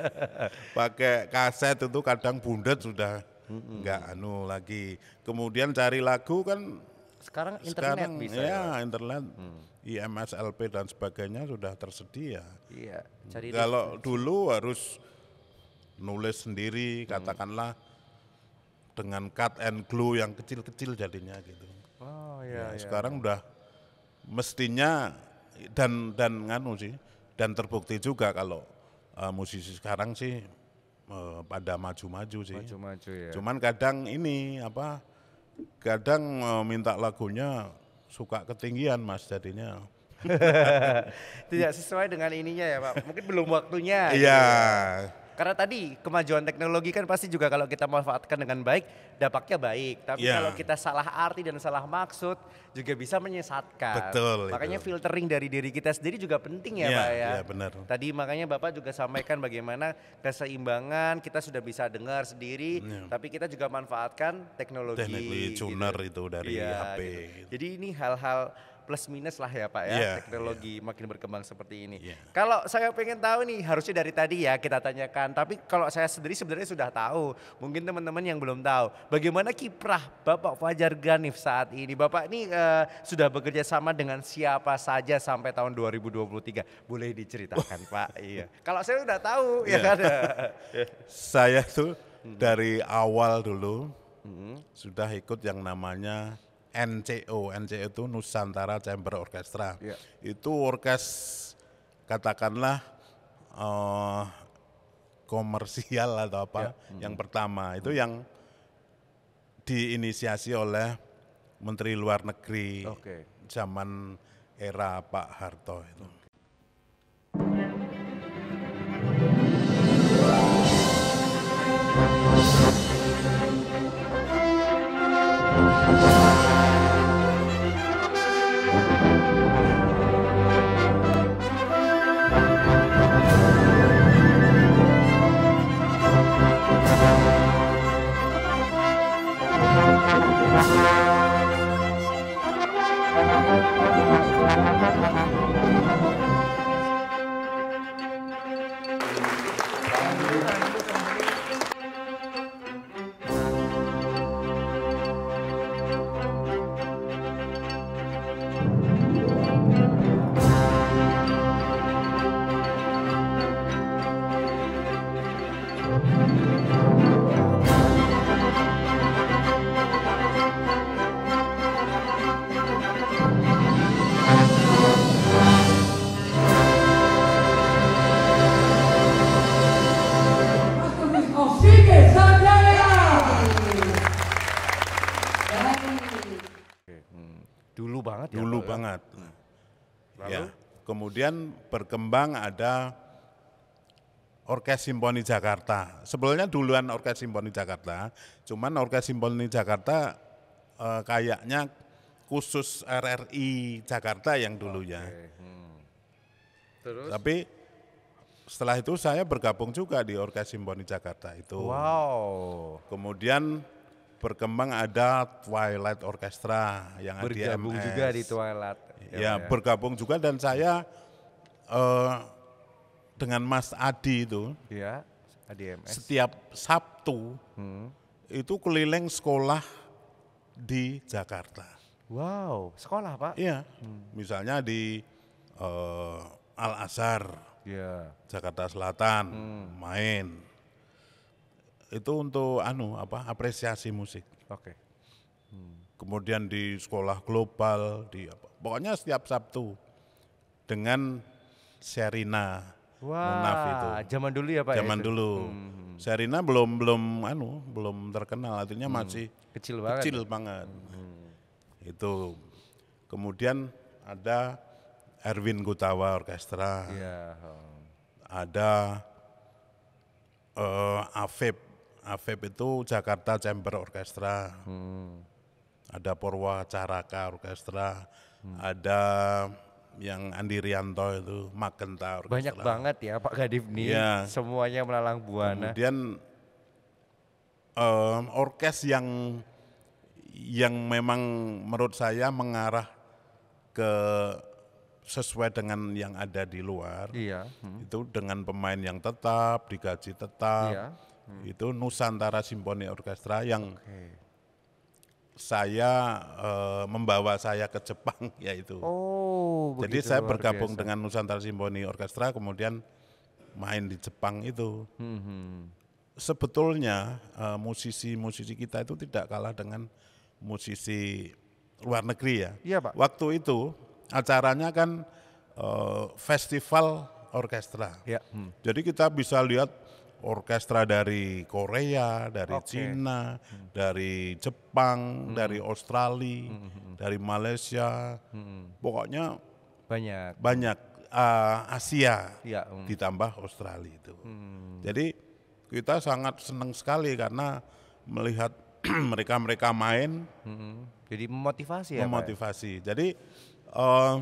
[LAUGHS] pakai kaset itu kadang bundet sudah nggak anu lagi kemudian cari lagu kan Sekarang internet sekarang bisa ya ya. Internet IMS LP dan sebagainya sudah tersedia Iya, cari kalau dulu harus nulis sendiri Hmm. katakanlah dengan cut and glue yang kecil-kecil jadinya gitu Oh Ya, iya, iya. sekarang udah mestinya dan dan nganu sih dan terbukti juga kalau eh, musisi sekarang sih eh, pada maju-maju sih. Maju-maju ya. Cuman kadang ini apa kadang eh, minta lagunya suka ketinggian Mas jadinya. [LAUGHS] Tidak sesuai dengan ininya ya Pak. Mungkin belum waktunya. gitu Iya. ya. Karena tadi kemajuan teknologi kan pasti juga kalau kita manfaatkan dengan baik, dampaknya baik. Tapi Iya. kalau kita salah arti dan salah maksud juga bisa menyesatkan. Betul, Makanya itu. filtering dari diri kita sendiri juga penting ya Iya, Pak ya. iya, benar. Tadi makanya Bapak juga sampaikan bagaimana keseimbangan kita sudah bisa dengar sendiri, Iya. tapi kita juga manfaatkan teknologi. Teknologi gitu. tuner itu dari Iya, HP. gitu. Jadi ini hal-hal plus minus lah ya Pak ya, Iya, teknologi makin berkembang seperti ini. Iya. Kalau saya pengen tahu nih, harusnya dari tadi ya kita tanyakan. Tapi kalau saya sendiri sebenarnya sudah tahu. Mungkin teman-teman yang belum tahu. Bagaimana kiprah Bapak Fajar Ganif saat ini? Bapak ini eh, sudah bekerja sama dengan siapa saja sampai tahun 2023? Boleh diceritakan Pak? Iya. Kalau saya sudah tahu ya Iya. kan. [LAUGHS] Saya tuh dari awal dulu Hmm. sudah ikut yang namanya NCO. NCO itu Nusantara Chamber Orchestra. Iya. Itu orkes katakanlah eh, komersial atau apa yang pertama itu yang diinisiasi oleh Menteri Luar Negeri Oke. zaman era Pak Harto itu. Dulu banget ya. Dulu Pak, ya? banget. Ya. Kemudian berkembang ada Orkes Simponi Jakarta. Sebelumnya duluan Orkes Simponi Jakarta, cuman Orkes Simponi Jakarta eh, kayaknya khusus RRI Jakarta yang dulunya. Terus? Tapi setelah itu saya bergabung juga di Orkes Simponi Jakarta itu. Wow. Kemudian berkembang ada Twilight Orchestra yang Bergabung di MS. juga di Twilight. Ya, Pak, bergabung juga dan saya eh, dengan Mas Adi itu Ya, ADMS. setiap Sabtu Hmm. itu keliling sekolah di Jakarta. Wow, sekolah Pak? Iya, misalnya di eh, Al Azhar, Iya. Jakarta Selatan, main. Itu untuk anu apa apresiasi musik. Oke. kemudian di sekolah global di apa pokoknya setiap Sabtu dengan Serina Munaf itu Wah, zaman dulu ya Pak? ya zaman itu? dulu Serina belum belum anu belum terkenal artinya masih Kecil banget. kecil banget itu kemudian ada Erwin Gutawa Orkestra Iya. oh. ada eh Afib Afib itu Jakarta Chamber Orkestra Hmm. ada Purwacaraka Orkestra, ada yang Andi Rianto itu Magenta Orkestra. Banyak banget ya Pak Gadif nih. Iya. Semuanya melalang buana. Kemudian em, orkes yang yang memang menurut saya mengarah ke sesuai dengan yang ada di luar. Iya. hmm. Itu dengan pemain yang tetap, digaji tetap. Iya. Itu Nusantara Simponi Orkestra yang Oke. saya eh, membawa saya ke Jepang [LAUGHS] yaitu. Oh, Jadi saya bergabung biasa. dengan Nusantara Simponi Orkestra kemudian main di Jepang itu. Hmm, hmm. Sebetulnya eh, musisi-musisi kita itu tidak kalah dengan musisi luar negeri ya. Iya, Pak. Waktu itu acaranya kan eh, festival orkestra. Ya. hmm. Jadi kita bisa lihat orkestra dari Korea, dari Oke. Cina, dari Jepang, dari Australia, dari Malaysia. Pokoknya Banyak. banyak eh, Asia Iya. hmm. ditambah Australia itu. Jadi kita sangat senang sekali karena melihat [CLEARS THROAT] mereka-mereka main Hmm. Jadi memotivasi ya Pak? memotivasi. Jadi eh,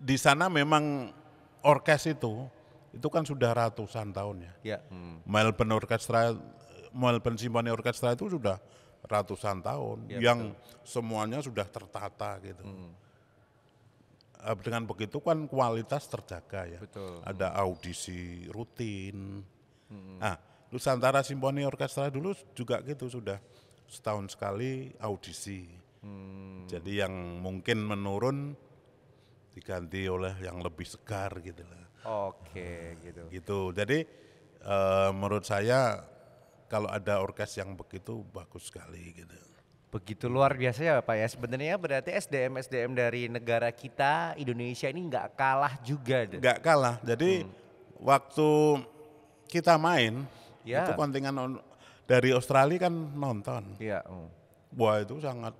di sana memang orkes itu itu kan sudah ratusan tahun ya. Ya. hmm. Melbourne Orchestra, Melbourne Symphony Orchestra itu sudah ratusan tahun, Ya, yang semuanya sudah tertata gitu. Hmm. Eh, Dengan begitu kan kualitas terjaga ya. Betul. Ada audisi rutin. Hmm. Nah, Nusantara Symphony Orchestra dulu juga gitu sudah setahun sekali audisi. Hmm. Jadi yang mungkin menurun diganti oleh yang lebih segar gitu lah Oke, gitu. gitu. Jadi eh, menurut saya kalau ada orkes yang begitu bagus sekali gitu. Begitu luar biasa ya Pak ya. Sebenarnya berarti SDM SDM dari negara kita Indonesia ini nggak kalah juga. deh. Nggak kalah. Jadi waktu kita main Ya. itu kontingen on- dari Australia kan nonton. Iya. mm. Wah itu sangat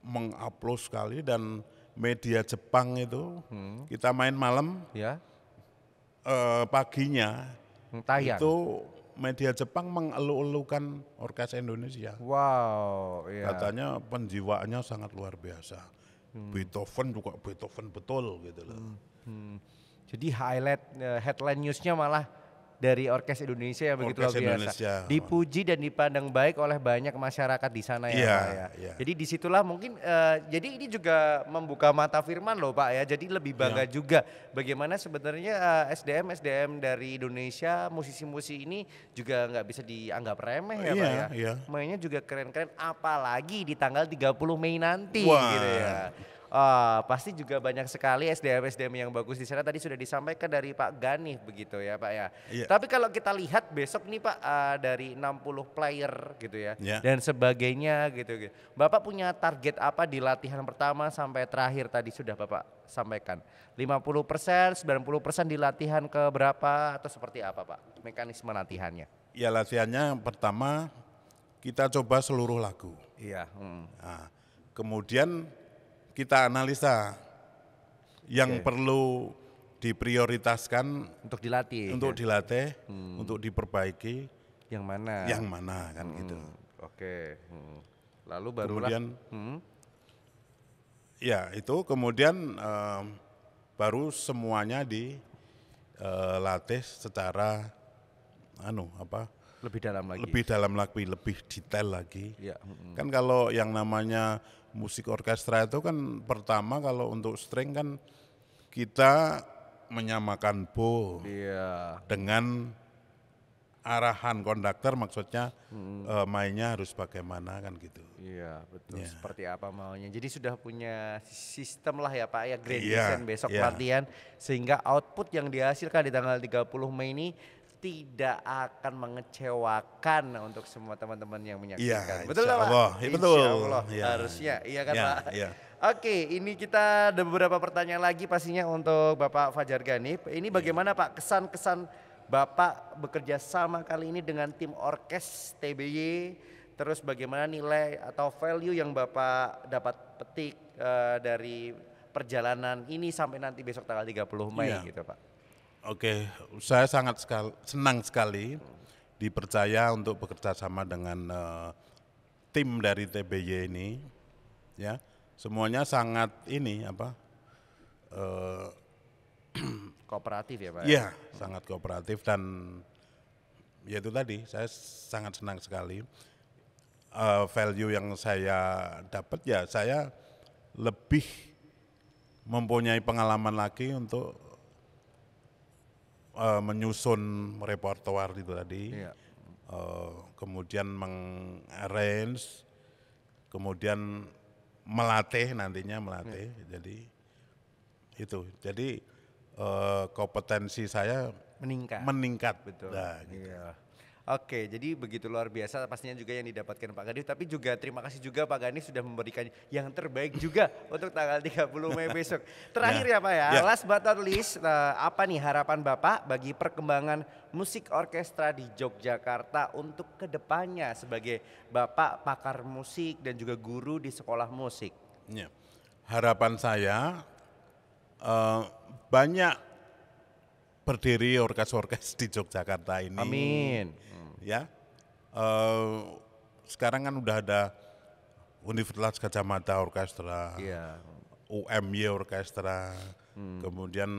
mengupload sekali dan media Jepang itu Hmm. kita main malam Ya. Eh, paginya Tayang. itu media Jepang mengeluh-elukan orkes Indonesia. Wow. Iya. Katanya penjiwaannya sangat luar biasa. Beethoven juga Beethoven betul gitu loh. Hmm. Jadi highlight eh, headline newsnya malah dari Orkes Indonesia yang begitu Orkes luar biasa. Indonesia. Dipuji dan dipandang baik oleh banyak masyarakat di sana ya Iya, Pak ya. iya. Jadi di situlah mungkin eh, jadi ini juga membuka mata Firman loh Pak ya. Jadi lebih bangga Iya. juga bagaimana sebenarnya eh, SDM SDM dari Indonesia musisi-musisi ini juga nggak bisa dianggap remeh ya Pak Iya, ya. iya. Mainnya juga keren-keren apalagi di tanggal 30 Mei nanti Wah. gitu ya. Ah, pasti juga banyak sekali SDM SDM yang bagus di sana tadi sudah disampaikan dari Pak Ganif begitu ya Pak ya. Iya. Tapi kalau kita lihat besok nih Pak ah, dari 60 player gitu ya Iya. dan sebagainya gitu, gitu. Bapak punya target apa di latihan pertama sampai terakhir tadi sudah Bapak sampaikan. 50%, 90% di latihan ke berapa atau seperti apa Pak? Mekanisme latihannya. Ya latihannya pertama kita coba seluruh lagu. Iya, hmm. Nah, kemudian kita analisa yang Oke. perlu diprioritaskan untuk dilatih. untuk ya? dilatih, untuk diperbaiki, yang mana? yang mana kan gitu. Hmm, Oke. hmm. Lalu barulah Kemudian hmm, ya itu kemudian em, baru semuanya dilatih secara anu apa lebih dalam lagi. lebih dalam lagi, lebih detail lagi. Ya, hmm. Kan kalau yang namanya musik orkestra itu kan pertama kalau untuk string kan kita menyamakan bow Iya. dengan arahan konduktor maksudnya eh, mainnya harus bagaimana kan gitu. Iya, betul. Ya. Seperti apa maunya. Jadi sudah punya sistem lah ya Pak ya Iya, design besok iya. latihan sehingga output yang dihasilkan di tanggal 30 Mei ini tidak akan mengecewakan untuk semua teman-teman yang menyaksikan. Iya, betul? Allah. Iya, betul. Insya Allah, Iya. harusnya. Iya kan Iya, Pak? iya. Oke, ini kita ada beberapa pertanyaan lagi pastinya untuk Bapak Fajar Ganip. Ini bagaimana Pak kesan-kesan Bapak bekerja sama kali ini dengan tim orkes TBY? Terus bagaimana nilai atau value yang Bapak dapat petik eh, dari perjalanan ini sampai nanti besok tanggal 30 Mei Iya. gitu Pak? Oke, saya sangat sekal- senang sekali dipercaya untuk bekerja sama dengan eh, tim dari TBY ini, ya semuanya sangat ini apa, eh, [CLEARS THROAT] Kooperatif ya Pak? ya sangat kooperatif dan ya itu tadi saya sangat senang sekali Eh, value yang saya dapat ya saya lebih mempunyai pengalaman lagi untuk eh, menyusun repertoire itu tadi, Iya. Eh, kemudian mengarrange, kemudian melatih nantinya melatih, jadi itu jadi eh, kompetensi saya Meningkat. meningkat Betul. Nah, gitu. Iya. Oke, jadi begitu luar biasa pastinya juga yang didapatkan Pak Ganif, tapi juga terima kasih juga Pak Ganif sudah memberikan yang terbaik juga [LAUGHS] untuk tanggal 30 Mei besok. Terakhir ya, Ya. Pak ya, Ya. last but not least, eh, apa nih harapan Bapak bagi perkembangan musik orkestra di Yogyakarta untuk ke depannya sebagai Bapak pakar musik dan juga guru di sekolah musik? Ya. Harapan saya eh, banyak berdiri orkes-orkes di Yogyakarta ini. Amin. Ya, Eh, sekarang kan udah ada Universitas Gajah Mada Orkestra, Iya. UMY Orkestra, kemudian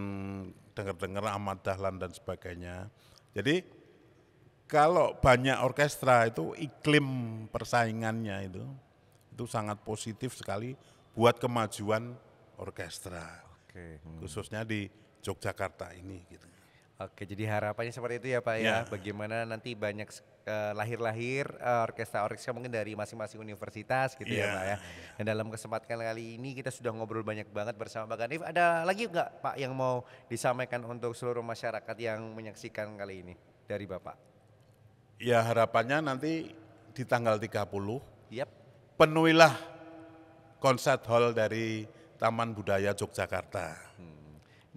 dengar-dengar Ahmad Dahlan dan sebagainya. Jadi kalau banyak orkestra itu iklim persaingannya itu itu sangat positif sekali buat kemajuan orkestra Oke. khususnya di Yogyakarta ini gitu. Oke, jadi harapannya seperti itu ya Pak ya. Ya. Bagaimana nanti banyak lahir-lahir eh, orkestra-orkestra mungkin dari masing-masing universitas gitu ya Iya, Pak ya. Dan dalam kesempatan kali ini kita sudah ngobrol banyak banget bersama Pak Ganif. Ada lagi nggak Pak yang mau disampaikan untuk seluruh masyarakat yang menyaksikan kali ini dari Bapak? Ya harapannya nanti di tanggal 30 Yap. penuhilah konsert hall dari Taman Budaya Yogyakarta.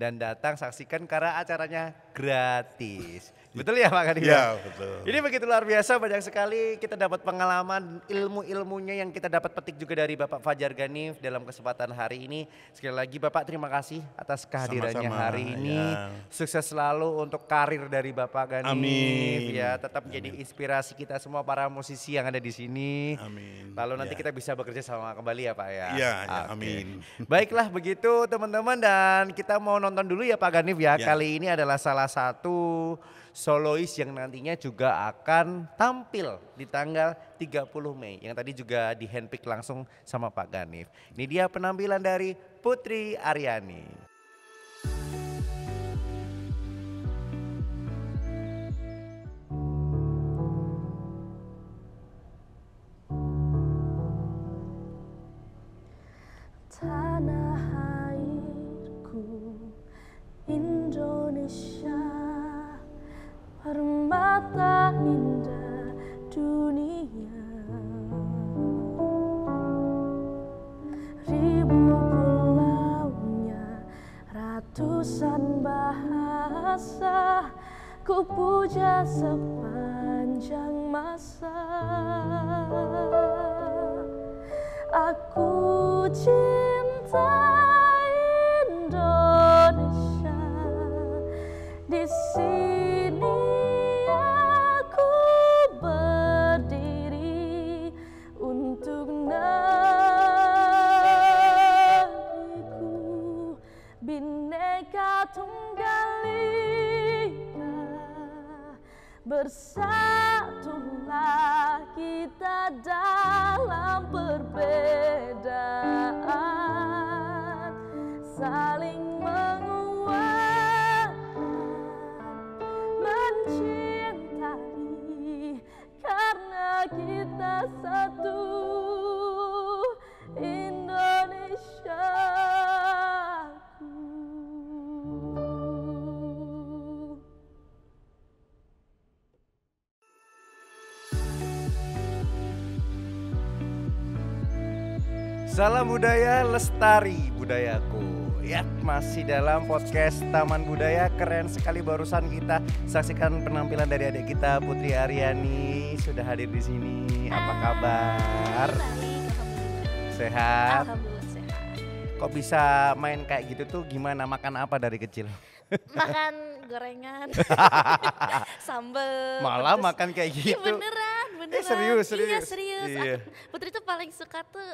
Dan datang saksikan karena acaranya gratis. [LAUGHS] Betul ya Pak Kadif? Iya, betul. Ini begitu luar biasa banyak sekali kita dapat pengalaman ilmu-ilmunya yang kita dapat petik juga dari Bapak Fajar Ganif dalam kesempatan hari ini. Sekali lagi Bapak terima kasih atas kehadirannya Sama-sama, hari ini. ya. Sukses selalu untuk karir dari Bapak Ganif Amin. ya. Tetap menjadi inspirasi kita semua para musisi yang ada di sini. Amin. Lalu nanti Ya. kita bisa bekerja sama kembali ya Pak ya. Iya, ya, Oke. amin. [LAUGHS] Baiklah begitu teman-teman dan kita mau nonton dulu ya Pak Ganif ya. Ya. Kali ini adalah salah satu solois yang nantinya juga akan tampil di tanggal 30 Mei. Yang tadi juga di handpick langsung sama Pak Ganif. Ini dia penampilan dari Putri Aryani. Ku puja sepanjang masa. Aku cinta Bersatulah kita dalam perbedaan Salam budaya lestari budayaku. Ya, masih dalam podcast Taman Budaya keren sekali barusan kita saksikan penampilan dari adik kita Putri Aryani sudah hadir di sini. Apa kabar? Baik, alhamdulillah. Sehat? Alhamdulillah sehat. Kok bisa main kayak gitu tuh gimana? Makan apa dari kecil? Makan gorengan, [LAUGHS] [LAUGHS] sambel. Malah makan kayak [LAUGHS] Iya gitu. beneran, serius, Iya serius? serius. Iya. Aku- Putri tuh paling suka tuh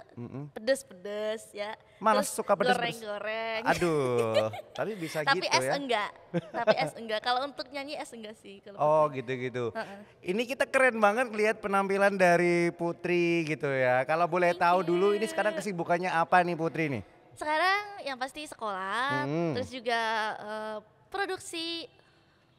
pedes-pedes ya. Malah Terus suka pedes-pedes. Goreng-goreng. Aduh, [LAUGHS] tapi bisa Tapi gitu es ya. enggak. Tapi es enggak. Kalau untuk nyanyi es enggak sih. Kalau Oh gitu-gitu. Heeh. Ini kita keren banget lihat penampilan dari Putri gitu ya. Kalau boleh Thank tahu dulu ini you. sekarang kesibukannya apa nih Putri nih? Sekarang yang pasti sekolah, Hmm. terus juga eh, produksi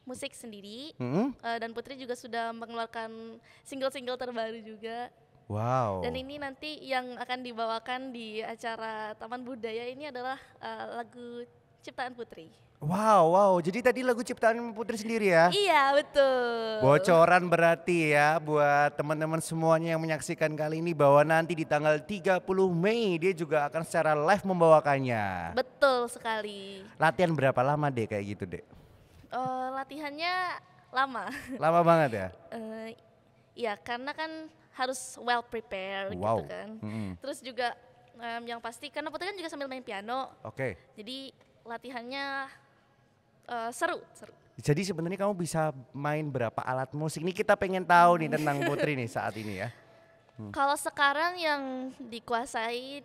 musik sendiri. Hmm? Eh, dan Putri juga sudah mengeluarkan single-single terbaru juga. Wow. Dan ini nanti yang akan dibawakan di acara Taman Budaya ini adalah eh, lagu ciptaan Putri. Wow, wow. Jadi tadi lagu ciptaan Putri sendiri ya? Iya betul. Bocoran berarti ya buat teman-teman semuanya yang menyaksikan kali ini bahwa nanti di tanggal 30 Mei dia juga akan secara live membawakannya. Betul sekali. Latihan berapa lama deh kayak gitu deh? Eh, latihannya lama. [LAUGHS] Lama banget ya? Eh, Iya karena kan harus well prepared Wow. gitu kan. Mm-mm. Terus juga em, yang pasti karena Putri kan juga sambil main piano, Oke. jadi latihannya eh, seru, seru. Jadi sebenarnya kamu bisa main berapa alat musik? Ini kita pengen tahu nih [LAUGHS] tentang Putri nih saat ini ya. Kalau sekarang yang dikuasai,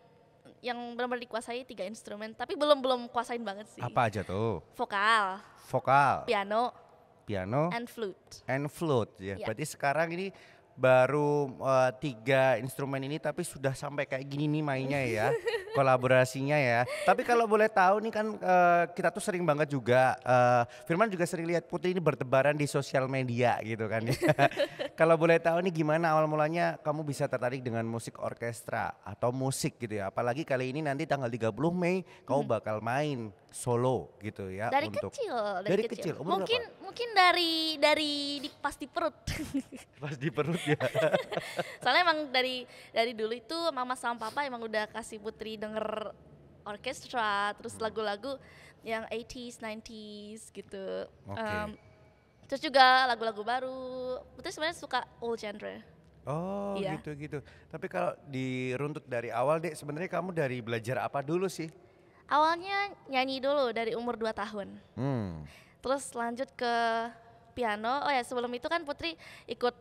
yang benar-benar dikuasai tiga instrumen, tapi belum belum kuasain banget sih. Apa aja tuh? Vokal, Vokal, piano, piano, and flute. and flute ya. Iya. Berarti sekarang ini baru eh, tiga instrumen ini tapi sudah sampai kayak gini nih mainnya ya, [LAUGHS] kolaborasinya ya. Tapi kalau boleh tahu nih kan eh, kita tuh sering banget juga, eh, Firman juga sering lihat Putri ini bertebaran di sosial media gitu kan. ya. [LAUGHS] kalau boleh tahu nih gimana awal mulanya kamu bisa tertarik dengan musik orkestra atau musik gitu ya. Apalagi kali ini nanti tanggal 30 Mei kamu bakal main solo gitu ya. Dari untuk kecil, Dari kecil, umur mungkin mungkin dari dari di, pas di perut. pas di perut ya. [LAUGHS] Soalnya emang dari dari dulu itu mama sama papa emang udah kasih Putri denger orkestra, terus Hmm. lagu-lagu. yang 80s, 90s gitu. Oke. Em, terus juga lagu-lagu baru. Putri sebenarnya suka old genre. Oh Iya. gitu gitu. Tapi kalau diruntut dari awal dek, sebenarnya kamu dari belajar apa dulu sih? Awalnya nyanyi dulu dari umur 2 tahun. Hmm. Terus lanjut ke piano. Oh ya, sebelum itu kan Putri ikut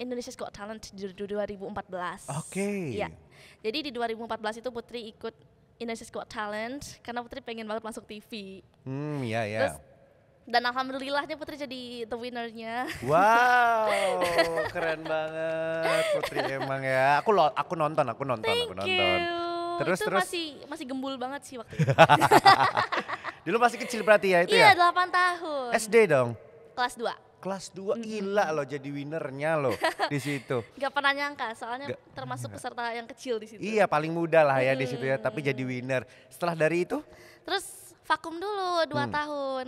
Indonesia's Got Talent di 2014. Oke. Iya. Jadi di 2014 itu Putri ikut Indonesia's Got Talent karena Putri pengen banget masuk TV. Hmm, ya ya. Terus dan alhamdulillahnya Putri jadi the winnernya. [LAUGHS] Wow, keren banget Putri emang ya. Aku lo, aku nonton, aku nonton, aku Thank nonton. you. Terus itu terus masih masih gembul banget sih waktu [LAUGHS] itu. dulu masih kecil berarti ya itu iya, ya? 8 tahun. SD dong. Kelas 2. Kelas 2 gila loh jadi winernya loh [LAUGHS] di situ. Gak pernah nyangka, soalnya Nggak- termasuk peserta yang kecil di situ. Iya, paling muda lah ya di situ ya, tapi jadi winner. Setelah dari itu Terus vakum dulu dua Hmm. tahun.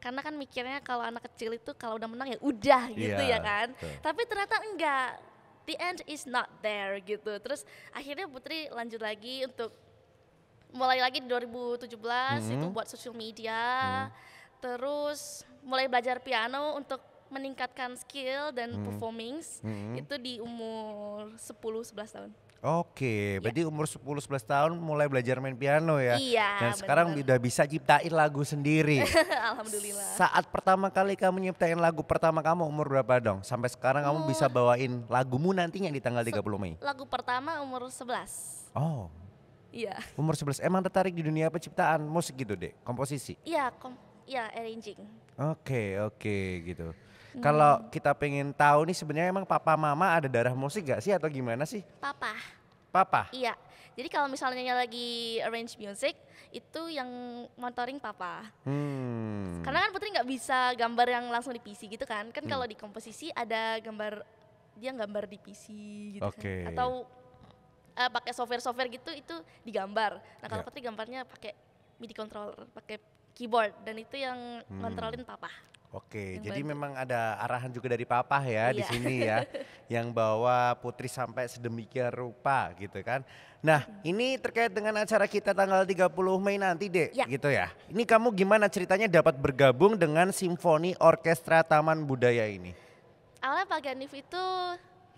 Karena kan mikirnya kalau anak kecil itu kalau udah menang ya udah gitu Iya, ya kan. betul. Tapi ternyata enggak. The end is not there gitu. Terus akhirnya Putri lanjut lagi untuk mulai lagi di 2017 itu Mhm. buat social media. Terus mulai belajar piano untuk meningkatkan skill dan Hmm. performings Mhm. itu di umur 10-11 tahun. Oke, berarti umur 10-11 tahun mulai belajar main piano ya. Iya, Dan sekarang udah bisa ciptain lagu sendiri. [LAUGHS] Alhamdulillah. Saat pertama kali kamu nyiptain lagu pertama kamu umur berapa dong? Sampai sekarang kamu bisa bawain lagumu nantinya di tanggal 30 Mei. Lagu pertama umur 11. Oh, Iya. umur 11. Emang tertarik di dunia penciptaan musik gitu, Dek? Komposisi? Iya, kom iya arranging. Oke, oke gitu. Hmm. Kalau kita pengen tahu nih sebenarnya emang papa mama ada darah musik gak sih atau gimana sih? Papa. Papa? Iya. Jadi kalau misalnya lagi arrange music itu yang monitoring papa. Hmm. Karena kan Putri nggak bisa gambar yang langsung di PC gitu kan. Kan Hmm. kalau di komposisi ada gambar dia gambar di PC gitu Oke. kan. Atau eh, pakai software-software gitu itu digambar. Nah, kalau Ya. Putri gambarnya pakai MIDI controller, pakai keyboard dan itu yang Hmm. ngontrolin papa. Oke, yang jadi bantu. memang ada arahan juga dari papa ya di Iya. sini ya, [LAUGHS] yang bawa putri sampai sedemikian rupa gitu kan. Nah, ini terkait dengan acara kita tanggal 30 Mei nanti deh, Ya. gitu ya. Ini kamu gimana ceritanya dapat bergabung dengan Simfoni Orkestra Taman Budaya ini? Awalnya Pak Ganif itu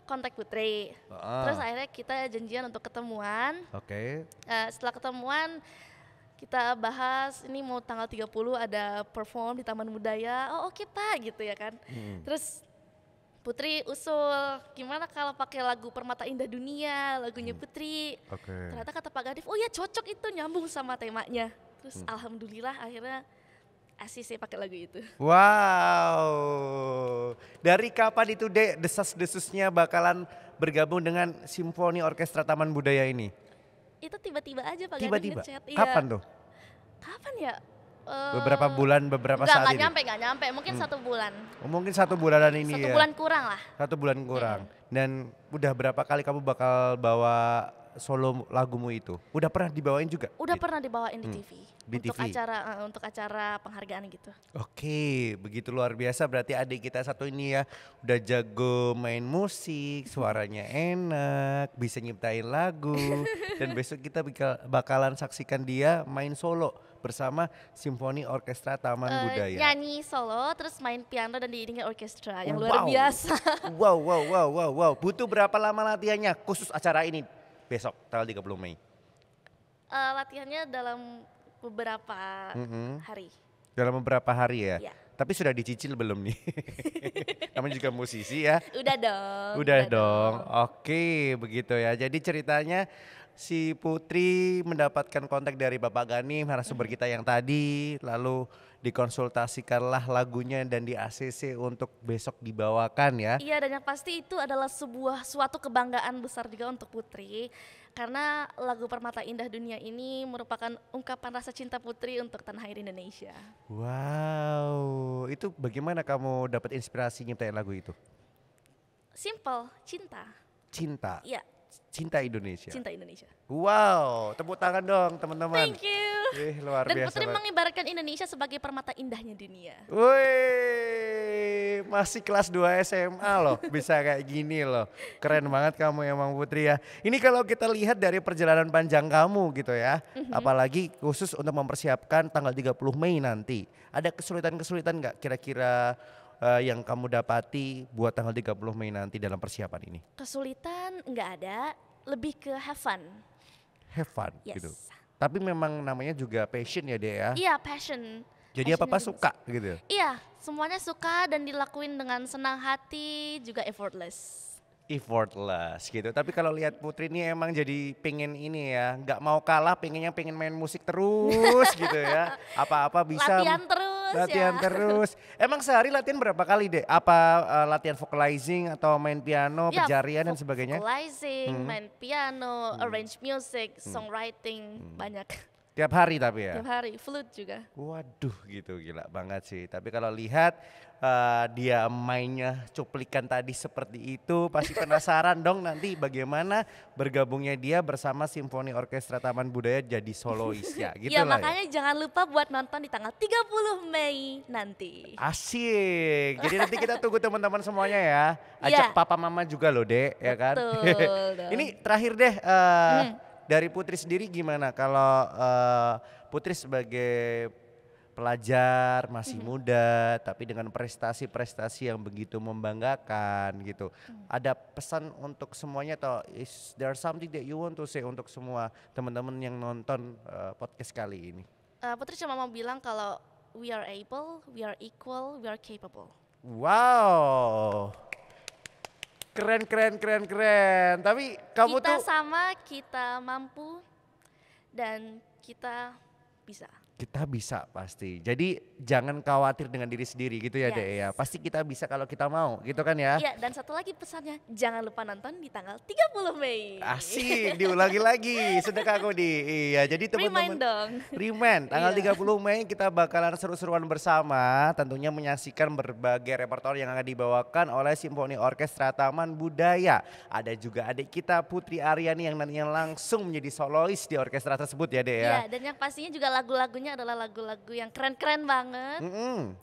kontak Putri. Ah, Terus akhirnya kita janjian untuk ketemuan. Oke, Eh, setelah ketemuan kita bahas ini mau tanggal 30 ada perform di Taman Budaya. Oh oke Pak gitu ya kan. Hmm. Terus Putri usul gimana kalau pakai lagu Permata Indah Dunia, lagunya Putri. oke. Ternyata kata Pak Gadif, oh ya cocok itu nyambung sama temanya. Terus Hmm. alhamdulillah akhirnya ACC pakai lagu itu. Wow, dari kapan itu dek desas-desusnya bakalan bergabung dengan Simfoni Orkestra Taman Budaya ini? Itu tiba-tiba aja Pak Tiba-tiba, ngechat. Iya. kapan tuh? Kapan ya? Eh, Beberapa bulan, beberapa Enggak, saat enggak ini? nyampe, enggak nyampe. Mungkin Hmm. satu bulan. Oh, mungkin satu bulanan ini satu ya. bulan kurang lah. Satu bulan kurang. Dan udah berapa kali kamu bakal bawa solo lagumu itu? Udah pernah dibawain juga? Udah Di- pernah dibawain di Hmm, TV. di untuk TV. acara eh, untuk acara penghargaan gitu. Oke, begitu luar biasa. Berarti adik kita satu ini ya udah jago main musik, suaranya enak, bisa nyiptain lagu. [LAUGHS] dan besok kita bakal- bakalan saksikan dia main solo bersama Simfoni Orkestra Taman Eh, Budaya. Nyanyi solo, terus main piano dan diiringi orkestra yang Wow. luar biasa. Wow, wow, wow, wow, wow. Butuh berapa lama latihannya khusus acara ini besok tanggal 30 Mei? Eh, latihannya dalam beberapa Mm-mm. hari. Dalam beberapa hari ya. Iya. Tapi sudah dicicil belum nih? [LAUGHS] Kamu juga musisi ya? Udah dong. Udah dong. Oke, begitu ya. Jadi ceritanya si Putri mendapatkan kontak dari Bapak Gani, narasumber kita yang tadi, lalu dikonsultasikanlah lagunya dan di ACC untuk besok dibawakan ya. Iya dan yang pasti itu adalah sebuah suatu kebanggaan besar juga untuk Putri karena lagu Permata Indah Dunia ini merupakan ungkapan rasa cinta Putri untuk tanah air Indonesia. Wow, itu bagaimana kamu dapat inspirasi nyiptain lagu itu? Simple, cinta. Cinta, Iya, cinta Indonesia. cinta Indonesia. Wow, tepuk tangan dong teman-teman. Thank you. Ih, luar Dan biasa. Putri banget. mengibaratkan Indonesia sebagai permata indahnya dunia. Wih, masih kelas 2 SMA loh, [LAUGHS] bisa kayak gini loh. Keren banget kamu emang Putri ya. Ini kalau kita lihat dari perjalanan panjang kamu gitu ya, apalagi khusus untuk mempersiapkan tanggal 30 Mei nanti. Ada kesulitan-kesulitan nggak kira-kira eh, yang kamu dapati buat tanggal 30 Mei nanti dalam persiapan ini? Kesulitan nggak ada, lebih ke have fun. Have fun Yes. gitu. Tapi memang namanya juga passion ya deh ya. Iya, passion. Jadi apa-apa suka gitu. Iya, semuanya suka dan dilakuin dengan senang hati, juga effortless. effortless gitu. Tapi kalau lihat Putri ini emang jadi pengen ini ya, nggak mau kalah, pengennya pengen main musik terus gitu ya. [LAUGHS] Apa-apa bisa. Latihan terus Latihan ya. terus. Emang sehari latihan berapa kali deh? Apa eh, latihan vocalizing atau main piano, Ya, pejarian dan sebagainya? Hmm. Vocalizing, main piano, arrange music, songwriting, Hmm. banyak. Tiap hari tapi ya. Tiap hari, flute juga. Waduh gitu gila banget sih. Tapi kalau lihat eh, dia mainnya cuplikan tadi seperti itu pasti penasaran dong nanti bagaimana bergabungnya dia bersama Simfoni Orkestra Taman Budaya jadi solois [LAUGHS] ya gitu ya lah ya. makanya jangan lupa buat nonton di tanggal 30 Mei nanti. Asik. Jadi nanti kita tunggu teman-teman semuanya ya. Ajak Iya. papa mama juga loh dek ya kan. Betul. [LAUGHS] Ini terakhir deh eh, dari Putri sendiri gimana kalau eh, Putri sebagai pelajar masih muda tapi dengan prestasi-prestasi yang begitu membanggakan gitu. Ada pesan untuk semuanya atau is there something that you want to say untuk semua teman-teman yang nonton eh, podcast kali ini? Eh, Putri cuma mau bilang kalau we are able, we are equal, we are capable. Wow. Keren keren keren keren. Tapi kamu kita tuh sama, kita mampu, dan kita bisa. Kita bisa pasti. Jadi jangan khawatir dengan diri sendiri gitu ya, Dek ya. Yes. Pasti kita bisa kalau kita mau, gitu kan ya. Ya, dan satu lagi pesannya, jangan lupa nonton di tanggal 30 Mei. Asik, diulangi lagi. Sedekah aku di. Iya, jadi Remind teman-teman dong. Remind, tanggal Iya. 30 Mei kita bakalan seru-seruan bersama, tentunya menyaksikan berbagai repertoire yang akan dibawakan oleh Simfoni Orkestra Taman Budaya. Ada juga adik kita Putri Aryani yang nantinya langsung menjadi solois di orkestra tersebut ya, Dek ya. Ya, dan yang pastinya juga lagu-lagunya adalah lagu-lagu yang keren-keren banget, Mm-mm.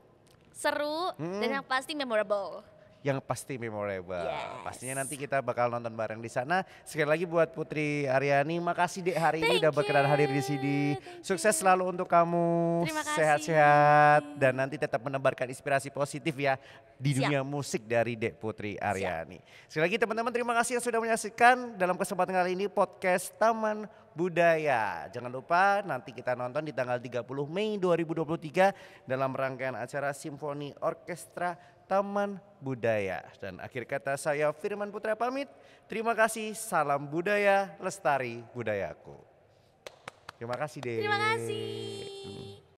seru, dan yang pasti memorable. Yang pasti memorable. Yes. Pastinya nanti kita bakal nonton bareng di sana. Sekali lagi buat Putri Aryani, makasih dek hari ini Thank udah berkenan hadir di sini. Sukses selalu untuk kamu. Sehat-sehat dan nanti tetap menebarkan inspirasi positif ya di Siap. dunia musik dari Dek Putri Aryani. Sekali lagi teman-teman terima kasih yang sudah menyaksikan dalam kesempatan kali ini podcast Taman Budaya. Jangan lupa nanti kita nonton di tanggal 30 Mei 2023 dalam rangkaian acara Simfoni Orkestra Taman Budaya. Dan akhir kata saya Firman Putra pamit. Terima kasih, salam budaya, lestari budayaku. Terima kasih deh. Terima kasih.